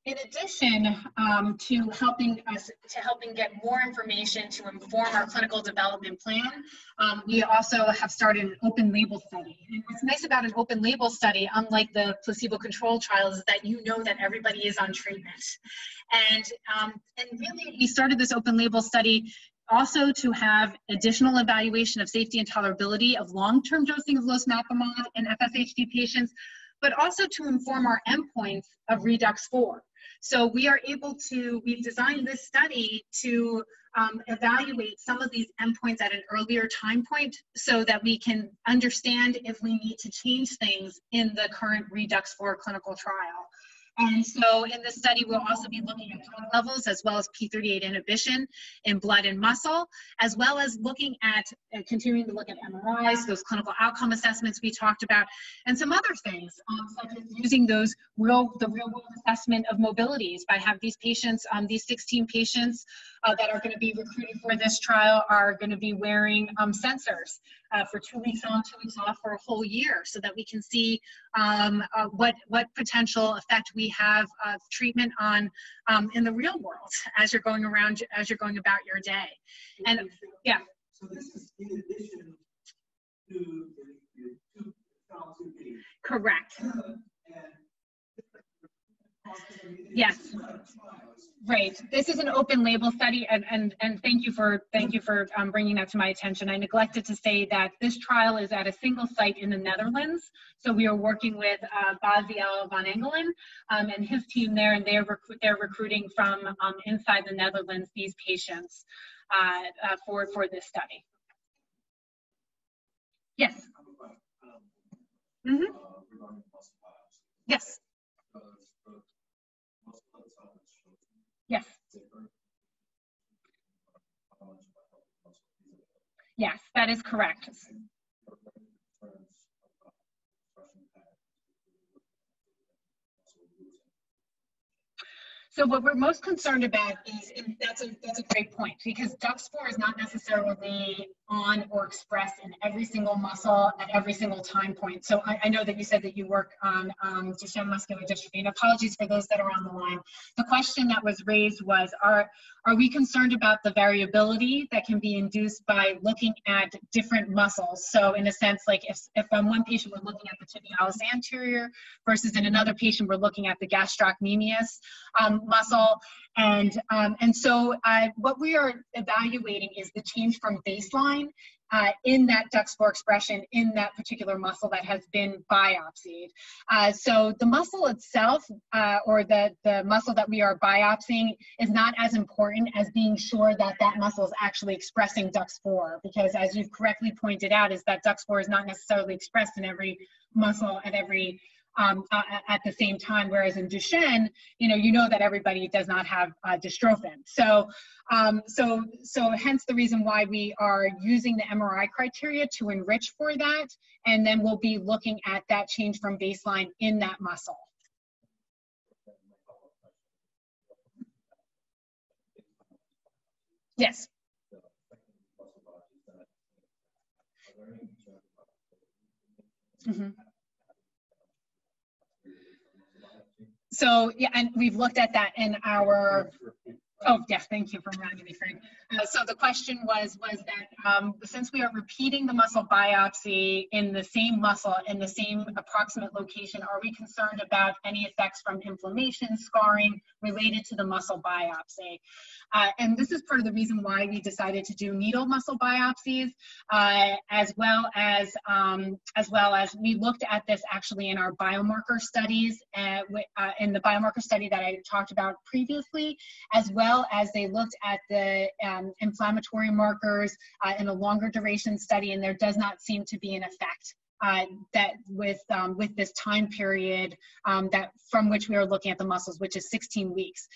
In addition um, to helping us to helping get more information to inform our clinical development plan, um, we also have started an open label study. And what's nice about an open label study, unlike the placebo controlled trials, is that you know that everybody is on treatment. And, um, and really, we started this open label study also to have additional evaluation of safety and tolerability of long-term dosing of losmapimod in FSHD patients, but also to inform our endpoints of REDUX 4. So we are able to, we've designed this study to um, evaluate some of these endpoints at an earlier time point so that we can understand if we need to change things in the current REDUX 4 clinical trial. And so in this study, we'll also be looking at drug levels as well as P38 inhibition in blood and muscle, as well as looking at uh, continuing to look at MRIs, those clinical outcome assessments we talked about, and some other things, um, such as using those real, the real world assessment of mobilities. By have these patients, um, these 16 patients uh, that are going to be recruited for this trial are going to be wearing um, sensors uh, for two weeks on, two weeks off for a whole year so that we can see um, uh, what, what potential effect we have of treatment on um, in the real world as you're going around, as you're going about your day. And yeah. So this is in addition to the, two trials Correct. Yes. Right. This is an open label study, and and and thank you for thank you for um, bringing that to my attention. I neglected to say that this trial is at a single site in the Netherlands. So we are working with uh, Baziel van Engelen um, and his team there, and they're recru they're recruiting from um, inside the Netherlands these patients uh, uh, for for this study. Yes. Mm -hmm. Yes. Yes. Yes, that is correct. So what we're most concerned about is, that's a, that's a great point, because DUX4 is not necessarily on or expressed in every single muscle at every single time point. So I, I know that you said that you work on um, Duchenne muscular dystrophy, and apologies for those that are on the line. The question that was raised was, are, are we concerned about the variability that can be induced by looking at different muscles? So in a sense, like if, if on one patient we're looking at the tibialis anterior versus in another patient we're looking at the gastrocnemius um, muscle, and, um, and so uh, what we are evaluating is the change from baseline uh, in that DUX4 expression in that particular muscle that has been biopsied. Uh, so the muscle itself uh, or the, the muscle that we are biopsying is not as important as being sure that that muscle is actually expressing DUX4 because as you've correctly pointed out is that DUX4 is not necessarily expressed in every muscle at every um, uh, at the same time. Whereas in Duchenne, you know, you know that everybody does not have uh, dystrophin. So, um, so, so hence the reason why we are using the MRI criteria to enrich for that, and then we'll be looking at that change from baseline in that muscle. Yes. Mm -hmm. So yeah, and we've looked at that in our Oh, yes, thank you for reminding me, Frank. Uh, so the question was, was that um, since we are repeating the muscle biopsy in the same muscle in the same approximate location, are we concerned about any effects from inflammation, scarring related to the muscle biopsy? Uh, and this is part of the reason why we decided to do needle muscle biopsies, uh, as well as um, as well as we looked at this actually in our biomarker studies, uh, uh, in the biomarker study that I talked about previously, as well as they looked at the um, inflammatory markers uh, in a longer duration study, and there does not seem to be an effect uh, that with um, with this time period um, that from which we are looking at the muscles, which is 16 weeks.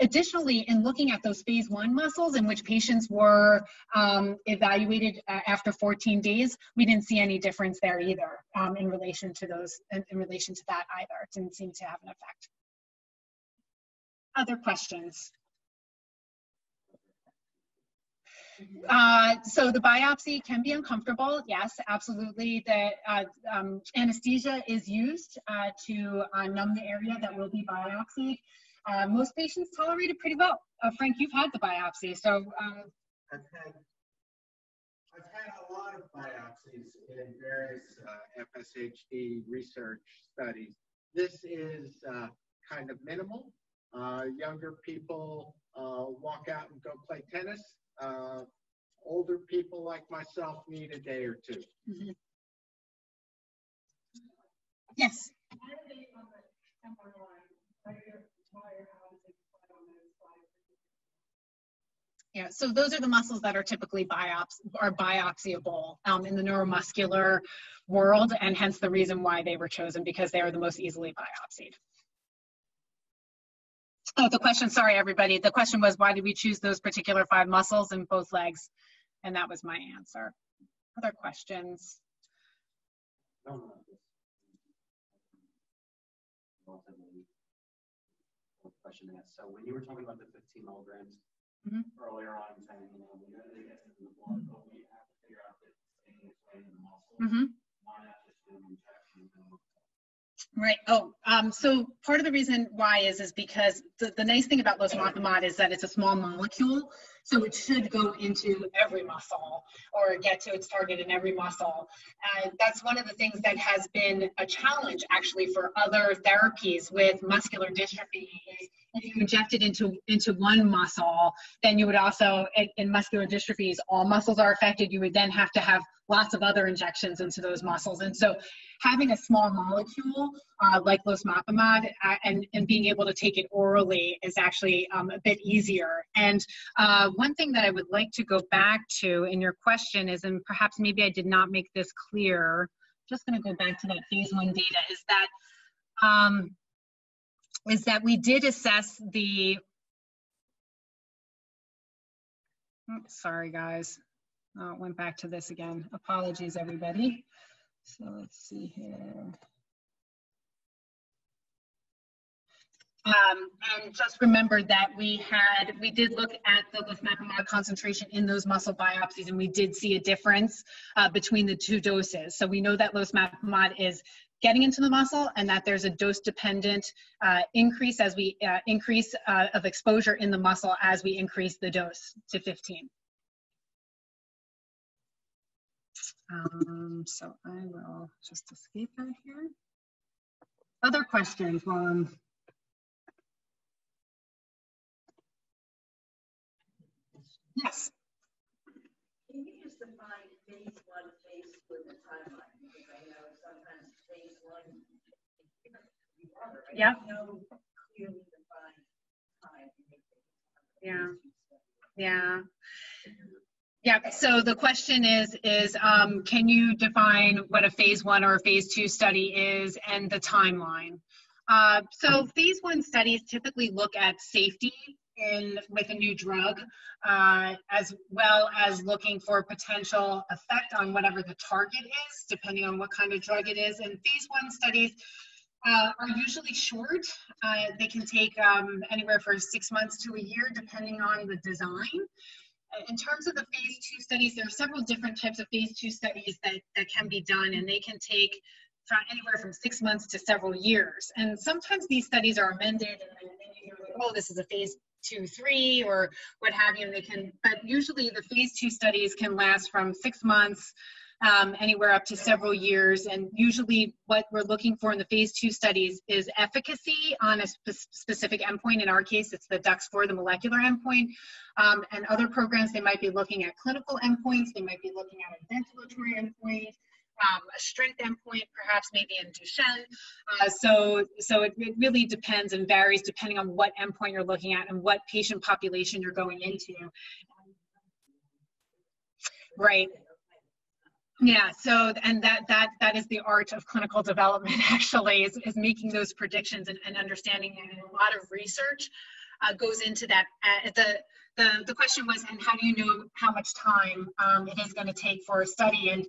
Additionally, in looking at those phase one muscles in which patients were um, evaluated uh, after 14 days, we didn't see any difference there either um, in relation to those, in, in relation to that either. It didn't seem to have an effect. Other questions? Uh, so the biopsy can be uncomfortable. Yes, absolutely. The uh, um, anesthesia is used uh, to uh, numb the area that will be biopsied. Uh, most patients tolerate it pretty well. Uh, Frank, you've had the biopsy, so. Um, I've had, I've had a lot of biopsies in various FSHD research studies. This is kind of minimal. younger people walk out and go play tennis uh, older people like myself need a day or 2 mm -hmm. Yes. Yeah, so those are the muscles that are typically biops are biopsyable um, in the neuromuscular world, and hence the reason why they were chosen because they are the most easily biopsied. Oh, the question, sorry, everybody. The question was, why did we choose those particular five muscles in both legs? And that was my answer. Other questions? Question is, so when you were talking about the 15 milligrams mm -hmm. earlier on, saying, you know, when it gets into the blood, but we have to figure out staying its way in the muscle. Mm -hmm. Why not just do an injection and Right. Oh, um, so part of the reason why is is because the, the nice thing about losmapimod is that it's a small molecule, so it should go into every muscle or get to its target in every muscle. And that's one of the things that has been a challenge actually for other therapies with muscular dystrophy is if you inject it into into one muscle, then you would also in, in muscular dystrophies, all muscles are affected. You would then have to have lots of other injections into those muscles. And so having a small molecule uh, like losmapimod uh, and, and being able to take it orally is actually um, a bit easier. And uh, one thing that I would like to go back to in your question is, and perhaps maybe I did not make this clear, just gonna go back to that phase one data, is that um, is that we did assess the, sorry guys, oh, went back to this again. Apologies everybody. So let's see here. Um, and just remember that we had, we did look at the losmapimod concentration in those muscle biopsies, and we did see a difference uh, between the two doses. So we know that losmapimod is getting into the muscle and that there's a dose-dependent uh, increase as we uh, increase uh, of exposure in the muscle as we increase the dose to 15. Um, so I will just escape that here. Other questions while I'm Yes. Can you just define phase one, phase two, and the timeline? Because I know sometimes phase one. Yeah. No clearly defined time. Yeah. Yeah. Yeah, so the question is, is um, can you define what a phase one or a phase two study is and the timeline? Uh, so phase one studies typically look at safety in with a new drug, uh, as well as looking for potential effect on whatever the target is, depending on what kind of drug it is. And phase one studies uh, are usually short. Uh, they can take um, anywhere from six months to a year, depending on the design. In terms of the phase two studies, there are several different types of phase two studies that, that can be done, and they can take from anywhere from six months to several years. And sometimes these studies are amended, and then you like, oh, this is a phase two, three, or what have you. And they can, but usually the phase two studies can last from six months, um, anywhere up to several years. And usually what we're looking for in the phase two studies is efficacy on a spe specific endpoint. In our case, it's the DUX4, the molecular endpoint. Um, and other programs, they might be looking at clinical endpoints. They might be looking at a ventilatory endpoint a strength endpoint, perhaps maybe in Duchenne. Uh, so, so it, it, really depends and varies depending on what endpoint you're looking at and what patient population you're going into. Right. Yeah, so and that that that is the art of clinical development (laughs) actually is, is making those predictions and, and understanding and a lot of research uh, goes into that. Uh, the the the question was, and how do you know how much time um, it is going to take for a study? And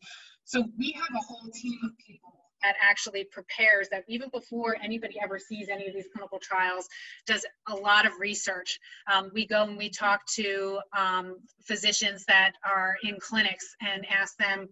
so we have a whole team of people that actually prepares that even before anybody ever sees any of these clinical trials does a lot of research. Um, we go and we talk to um, physicians that are in clinics and ask them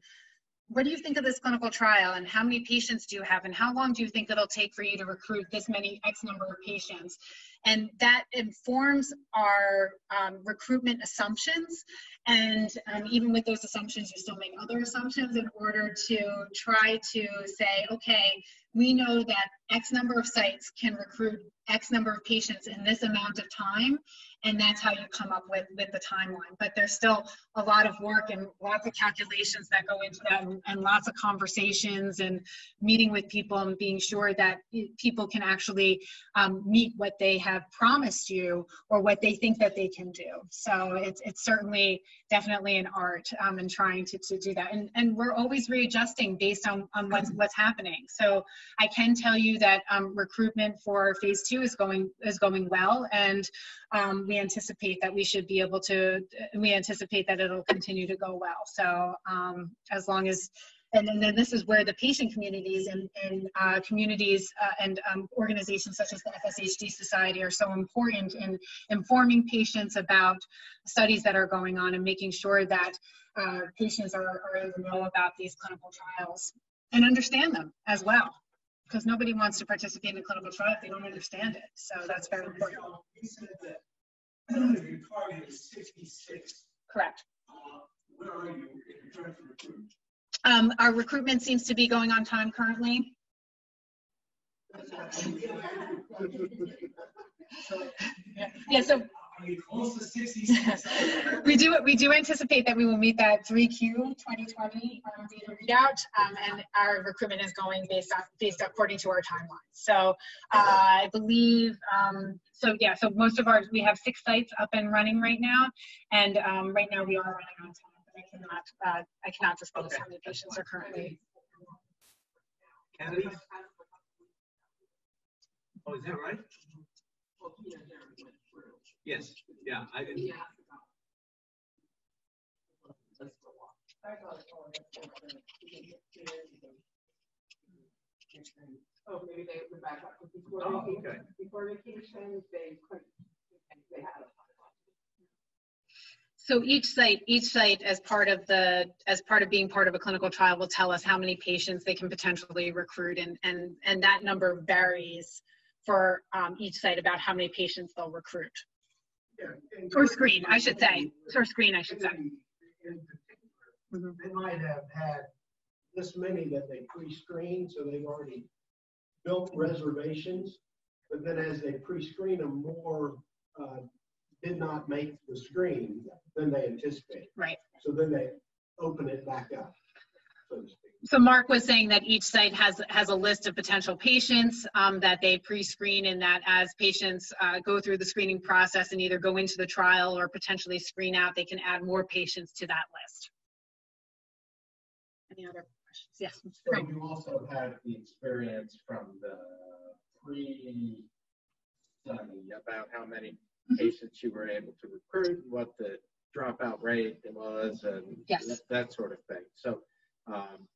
what do you think of this clinical trial? And how many patients do you have? And how long do you think it'll take for you to recruit this many x number of patients and that informs our um, recruitment assumptions. And um, even with those assumptions you still make other assumptions in order to try to say okay we know that x number of sites can recruit x number of patients in this amount of time and that's how you come up with with the timeline. But there's still a lot of work and lots of calculations that go into that and, and lots of conversations and meeting with people and being sure that people can actually um, meet what they have promised you or what they think that they can do. So it's, it's certainly definitely an art um, in trying to, to do that. And, and we're always readjusting based on, on what's, what's happening. So i can tell you that um, recruitment for phase two is going is going well. And um, we anticipate that we should be able to, we anticipate that it'll continue to go well. So um, as long as, and then this is where the patient communities and, and uh, communities uh, and um, organizations such as the FSHD Society are so important in informing patients about studies that are going on and making sure that uh, patients are, are able to know about these clinical trials and understand them as well because nobody wants to participate in a clinical trial if they don't understand it. So that's very important. You said that your target is 66. Correct. Uh, where are you in terms of recruitment? Um, our recruitment seems to be going on time currently. yeah, so (laughs) we do we do anticipate that we will meet that 3Q 2020 um, data readout, um, and our recruitment is going based on based according to our timeline. So uh, I believe um, so. Yeah, so most of our we have six sites up and running right now, and um, right now we are running on time. But I cannot uh, I cannot disclose okay. how many patients are currently. Kennedy. Oh, is that right? Yes, yeah, I didn't. Yeah. oh, maybe they would back up before Oh, okay. before vacation, they couldn't, they had a. So each site, each site as part of the, as part of being part of a clinical trial will tell us how many patients they can potentially recruit and, and, and that number varies for um, each site about how many patients they'll recruit. Or screen, I should say, or screen, I should say. Mhm. they might have had this many that they pre-screened, so they've already built reservations. But then as they pre-screen them, more uh, did not make the screen than they anticipated. Right. So then they open it back up, so to speak. So Mark was saying that each site has, has a list of potential patients um, that they pre-screen and that as patients uh, go through the screening process and either go into the trial or potentially screen out, they can add more patients to that list. Any other questions? Yes. Mr. So Frank. you also had the experience from the pre-study about how many. Patients you were able to recruit, what the dropout rate was, and Yes. that- that sort of thing. So um,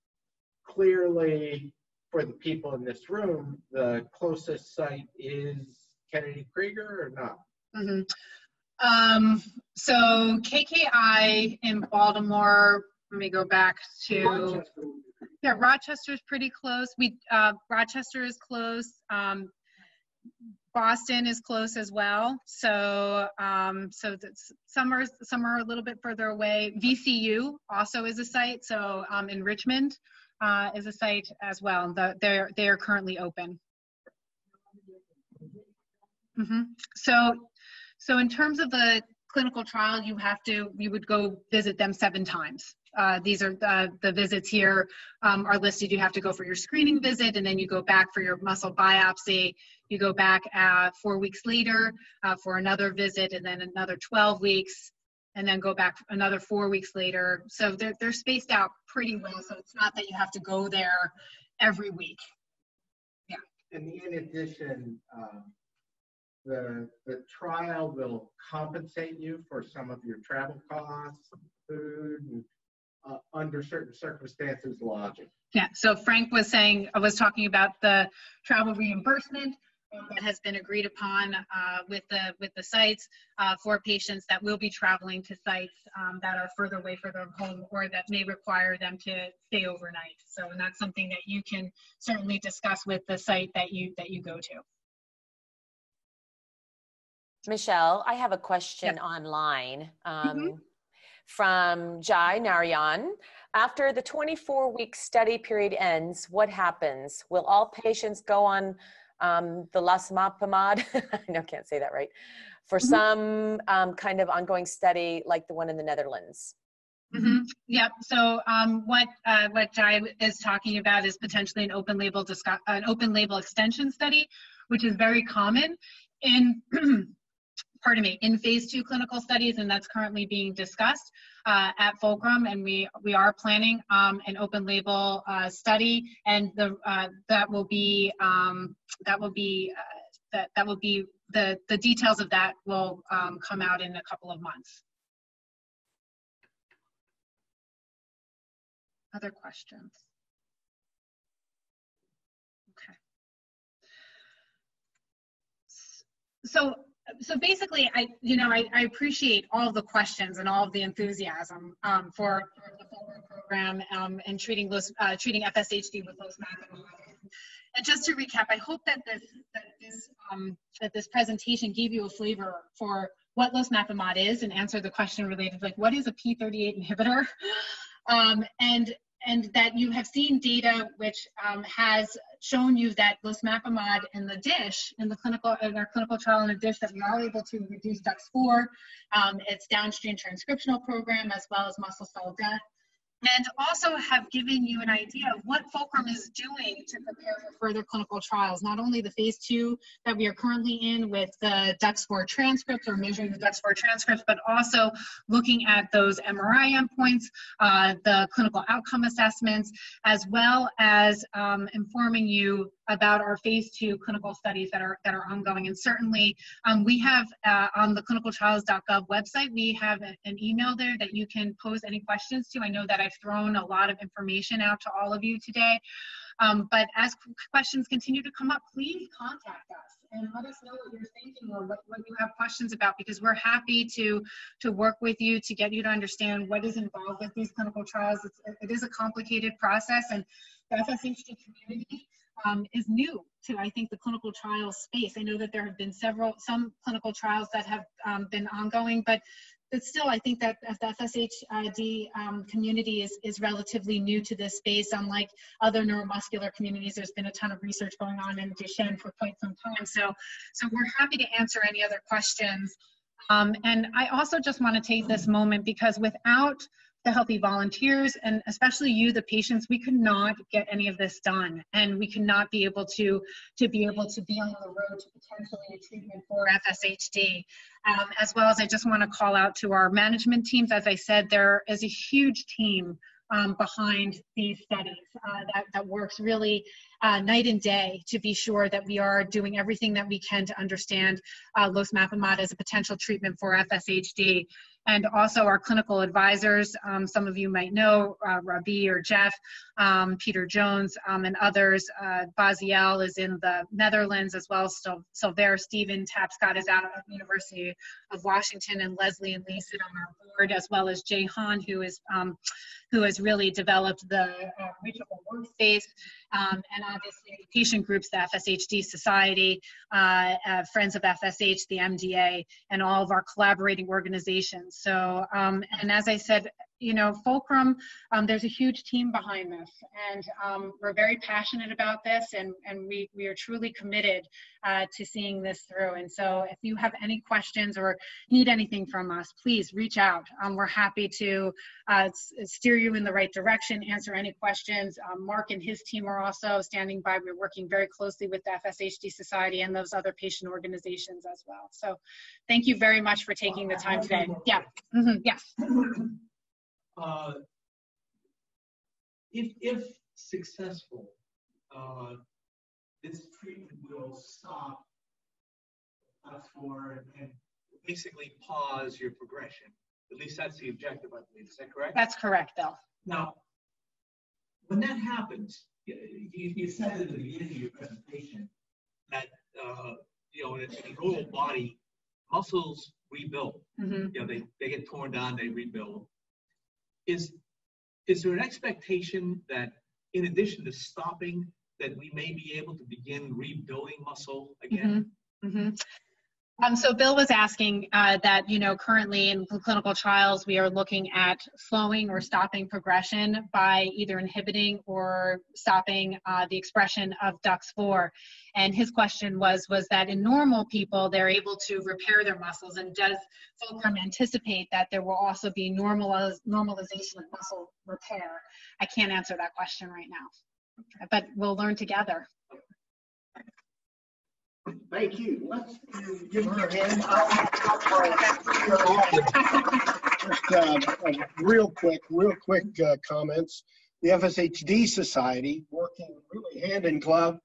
clearly, for the people in this room, the closest site is Kennedy Krieger or not? Mhm. Um, so KKI in Baltimore, let me go back to, Rochester yeah, Rochester's pretty close. We, uh, Rochester is close. Um, Boston is close as well. So, um, so some are, some are a little bit further away. VCU also is a site. So, um, in Richmond, uh, is a site as well. The, they're, they are currently open. hmm So, so in terms of the clinical trial, you have to, you would go visit them seven times. Uh, these are the, the visits here um, are listed. You have to go for your screening visit and then you go back for your muscle biopsy. You go back uh, four weeks later uh, for another visit and then another 12 weeks and then go back another four weeks later. So they're, they're spaced out pretty well. So it's not that you have to go there every week. Yeah. And in addition, um, the, the trial will compensate you for some of your travel costs, food, and uh, under certain circumstances, lodging. Yeah, so Frank was saying, I was talking about the travel reimbursement that has been agreed upon uh, with the, with the sites uh, for patients that will be traveling to sites um, that are further away from their home or that may require them to stay overnight. So, and that's something that you can certainly discuss with the site that you, that you go to. Michelle, I have a question online um, Mhm. from Jai Narayan. After the 24 week study period ends, what happens? Will all patients go on um, the lasmapimod? I (laughs) know, can't say that right. For Mhm. some um, kind of ongoing study like the one in the Netherlands. hmm Yep. So um, what uh, what Jai is talking about is potentially an open label discuss an open label extension study, which is very common in (clears throat) pardon me in phase two clinical studies, and that's currently being discussed uh, at Fulcrum, and we we are planning um, an open label uh, study, and the uh, that will be um, that will be uh, that that will be the the details of that will um, come out in a couple of months. Other questions? Okay. So, so basically, I, you know, I, I appreciate all the questions and all of the enthusiasm um, for, for the Fulcrum program um, and treating uh, treating FSHD with losmapimod. And just to recap, I hope that this, that this, um, that this presentation gave you a flavor for what losmapimod is and answered the question related, like, what is a P38 inhibitor? (laughs) Um, and and that you have seen data which um, has shown you that losmapimod in the dish, in the clinical, in our clinical trial in the dish, that we are able to reduce DUX4, um, its downstream transcriptional program, as well as muscle cell death. And also have given you an idea of what Fulcrum is doing to prepare for further clinical trials, not only the phase two that we are currently in with the DUX4 transcripts or measuring the DUX4 transcripts, but also looking at those MRI endpoints, uh, the clinical outcome assessments, as well as um, informing you about our phase two clinical studies that are that are ongoing. And certainly, um, we have uh, on the clinicaltrials.gov website, we have a- an email there that you can pose any questions to. I know that I've thrown a lot of information out to all of you today. Um, but as questions continue to come up, please contact us and let us know what you're thinking or what, what you have questions about because we're happy to to work with you to get you to understand what is involved with these clinical trials. It's, it is a complicated process and the FSHD community um, is new to, I think, the clinical trial space. I know that there have been several, some clinical trials that have um, been ongoing, but but still, I think that the FSHD um, community is, is relatively new to this space. Unlike other neuromuscular communities, there's been a ton of research going on in Duchenne for quite some time. So, so we're happy to answer any other questions. Um, and I also just want to take this moment because without the healthy volunteers and especially you the patients we could not get any of this done. And we could not be able to to be able to be on the road to potentially a treatment for fshd um, as well as i just want to call out to our management teams as i said there is a huge team um, behind these studies uh, that, that works really uh, night and day to be sure that we are doing everything that we can to understand uh, as a potential treatment for FSHD and also our clinical advisors. Um, some of you might know uh, Rabi or Jeff, um, Peter Jones, um, and others. Uh, Baziel is in the Netherlands as well. So Silvère Stephen Tapscott is out of the University of Washington, and Leslie and Lee sit on our board, as well as Jay Han, who is um, who has really developed the uh, reachable workspace, um, and obviously patient groups, the FSHD Society, uh, uh, Friends of FSH, the MDA, and all of our collaborating organizations. So, um, and as I said, you know, Fulcrum, um, there's a huge team behind this, and um, we're very passionate about this, and, and we, we are truly committed uh, to seeing this through. And so, if you have any questions or need anything from us, please reach out. Um, we're happy to uh, steer you in the right direction, answer any questions. Um, Mark and his team are also standing by. We're working very closely with the FSHD Society and those other patient organizations as well. So, thank you very much for taking the time today. Yeah. Mm -hmm. Yes. (laughs) uh, if, if successful, uh, this treatment will stop for and basically pause your progression. At least that's the objective, I believe. Is that correct? That's correct, Bill. Now, when that happens, you, you said at the beginning of your presentation that uh, you know in a normal body, muscles rebuild. Mm-hmm. You know, they, they get torn down, they rebuild is is there an expectation that in addition to stopping that we may be able to begin rebuilding muscle again mm-hmm. Mm-hmm. Um, so Bill was asking uh, that, you know, currently in clinical trials, we are looking at slowing or stopping progression by either inhibiting or stopping uh, the expression of DUX4. And his question was, was that in normal people, they're able to repair their muscles and does Fulcrum anticipate that there will also be normaliz normalization of muscle repair? I can't answer that question right now, but we'll learn together. Thank you. Let's give her a hand. Just uh, real quick, real quick uh, comments. The FSHD Society, working really hand in glove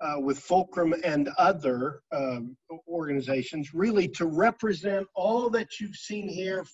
uh, with Fulcrum and other um, organizations, really to represent all that you've seen here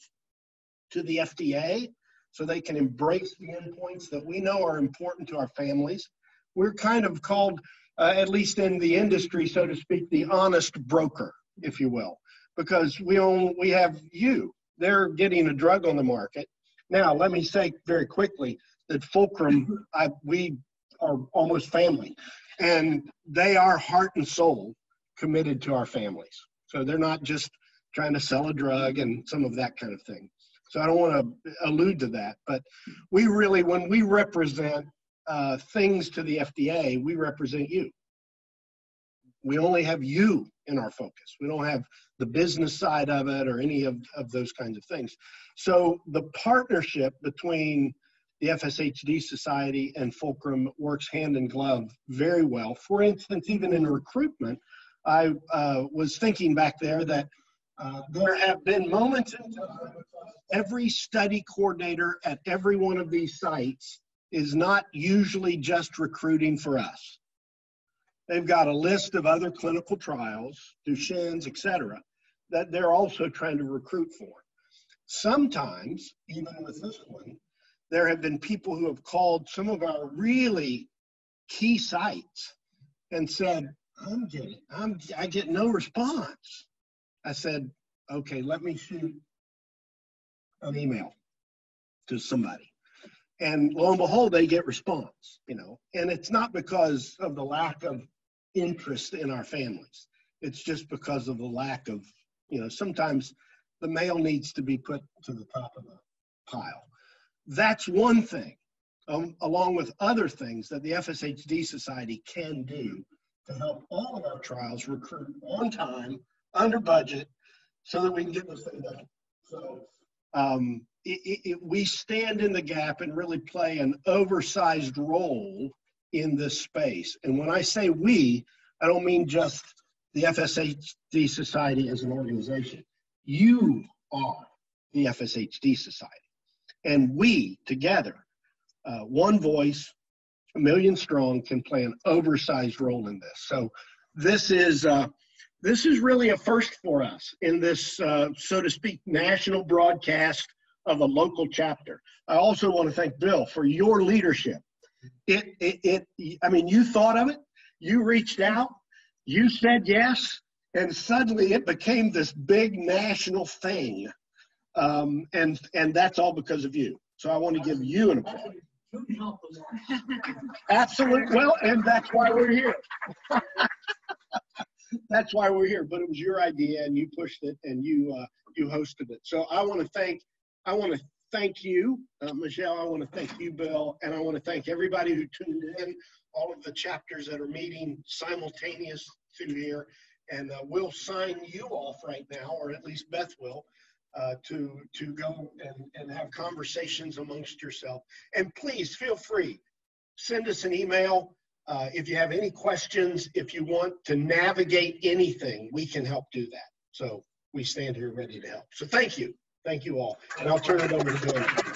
to the FDA so they can embrace the endpoints that we know are important to our families. We're kind of called uh, at least in the industry, so to speak, the honest broker, if you will, because we own, we have you. They're getting a drug on the market. Now, let me say very quickly that Fulcrum, (laughs) I, we are almost family, and they are heart and soul committed to our families. So they're not just trying to sell a drug and some of that kind of thing. So I don't want to allude to that, but we really, when we represent uh, things to the FDA, we represent you. We only have you in our focus. We don't have the business side of it or any of, of those kinds of things. So the partnership between the FSHD Society and Fulcrum works hand in glove very well. For instance, even in recruitment, I uh, was thinking back there that uh, there have been moments in time every study coordinator at every one of these sites is not usually just recruiting for us. They've got a list of other clinical trials, Duchenne's, et cetera, that they're also trying to recruit for. Sometimes, even with this one, there have been people who have called some of our really key sites and said, I'm getting, I'm, I get no response. I said, okay, let me shoot an email to somebody. And lo and behold, they get response, you know, and it's not because of the lack of interest in our families. It's just because of the lack of, you know, sometimes the mail needs to be put to the top of the pile. That's one thing, um, along with other things that the FSHD Society can do to help all of our trials recruit on time, under budget, so that we can get this thing done. So um, it, it, we stand in the gap and really play an oversized role in this space. And when I say we, I don't mean just the FSHD Society as an organization. You are the FSHD Society. And we together, uh, one voice, a million strong, can play an oversized role in this. So this is uh, this is really a first for us in this, uh, so to speak, national broadcast of a local chapter. I also want to thank Bill for your leadership. It, it, it, I mean, you thought of it, you reached out, you said yes, and suddenly it became this big national thing. Um, and, and that's all because of you. So I want to give you an applause. Absolutely. Well, and that's why we're here. (laughs) that's why we're here. But it was your idea, and you pushed it, and you uh, you hosted it. So I want to thank I want to thank you, uh, Michelle. I want to thank you, Bill, and I want to thank everybody who tuned in. All of the chapters that are meeting simultaneous through here, and uh, we'll sign you off right now, or at least Beth will. Uh, to to go and, and have conversations amongst yourself. And please feel free, send us an email, uh, if you have any questions, if you want to navigate anything, we can help do that. So we stand here ready to help. So thank you. Thank you all. And I'll turn it over to Bill.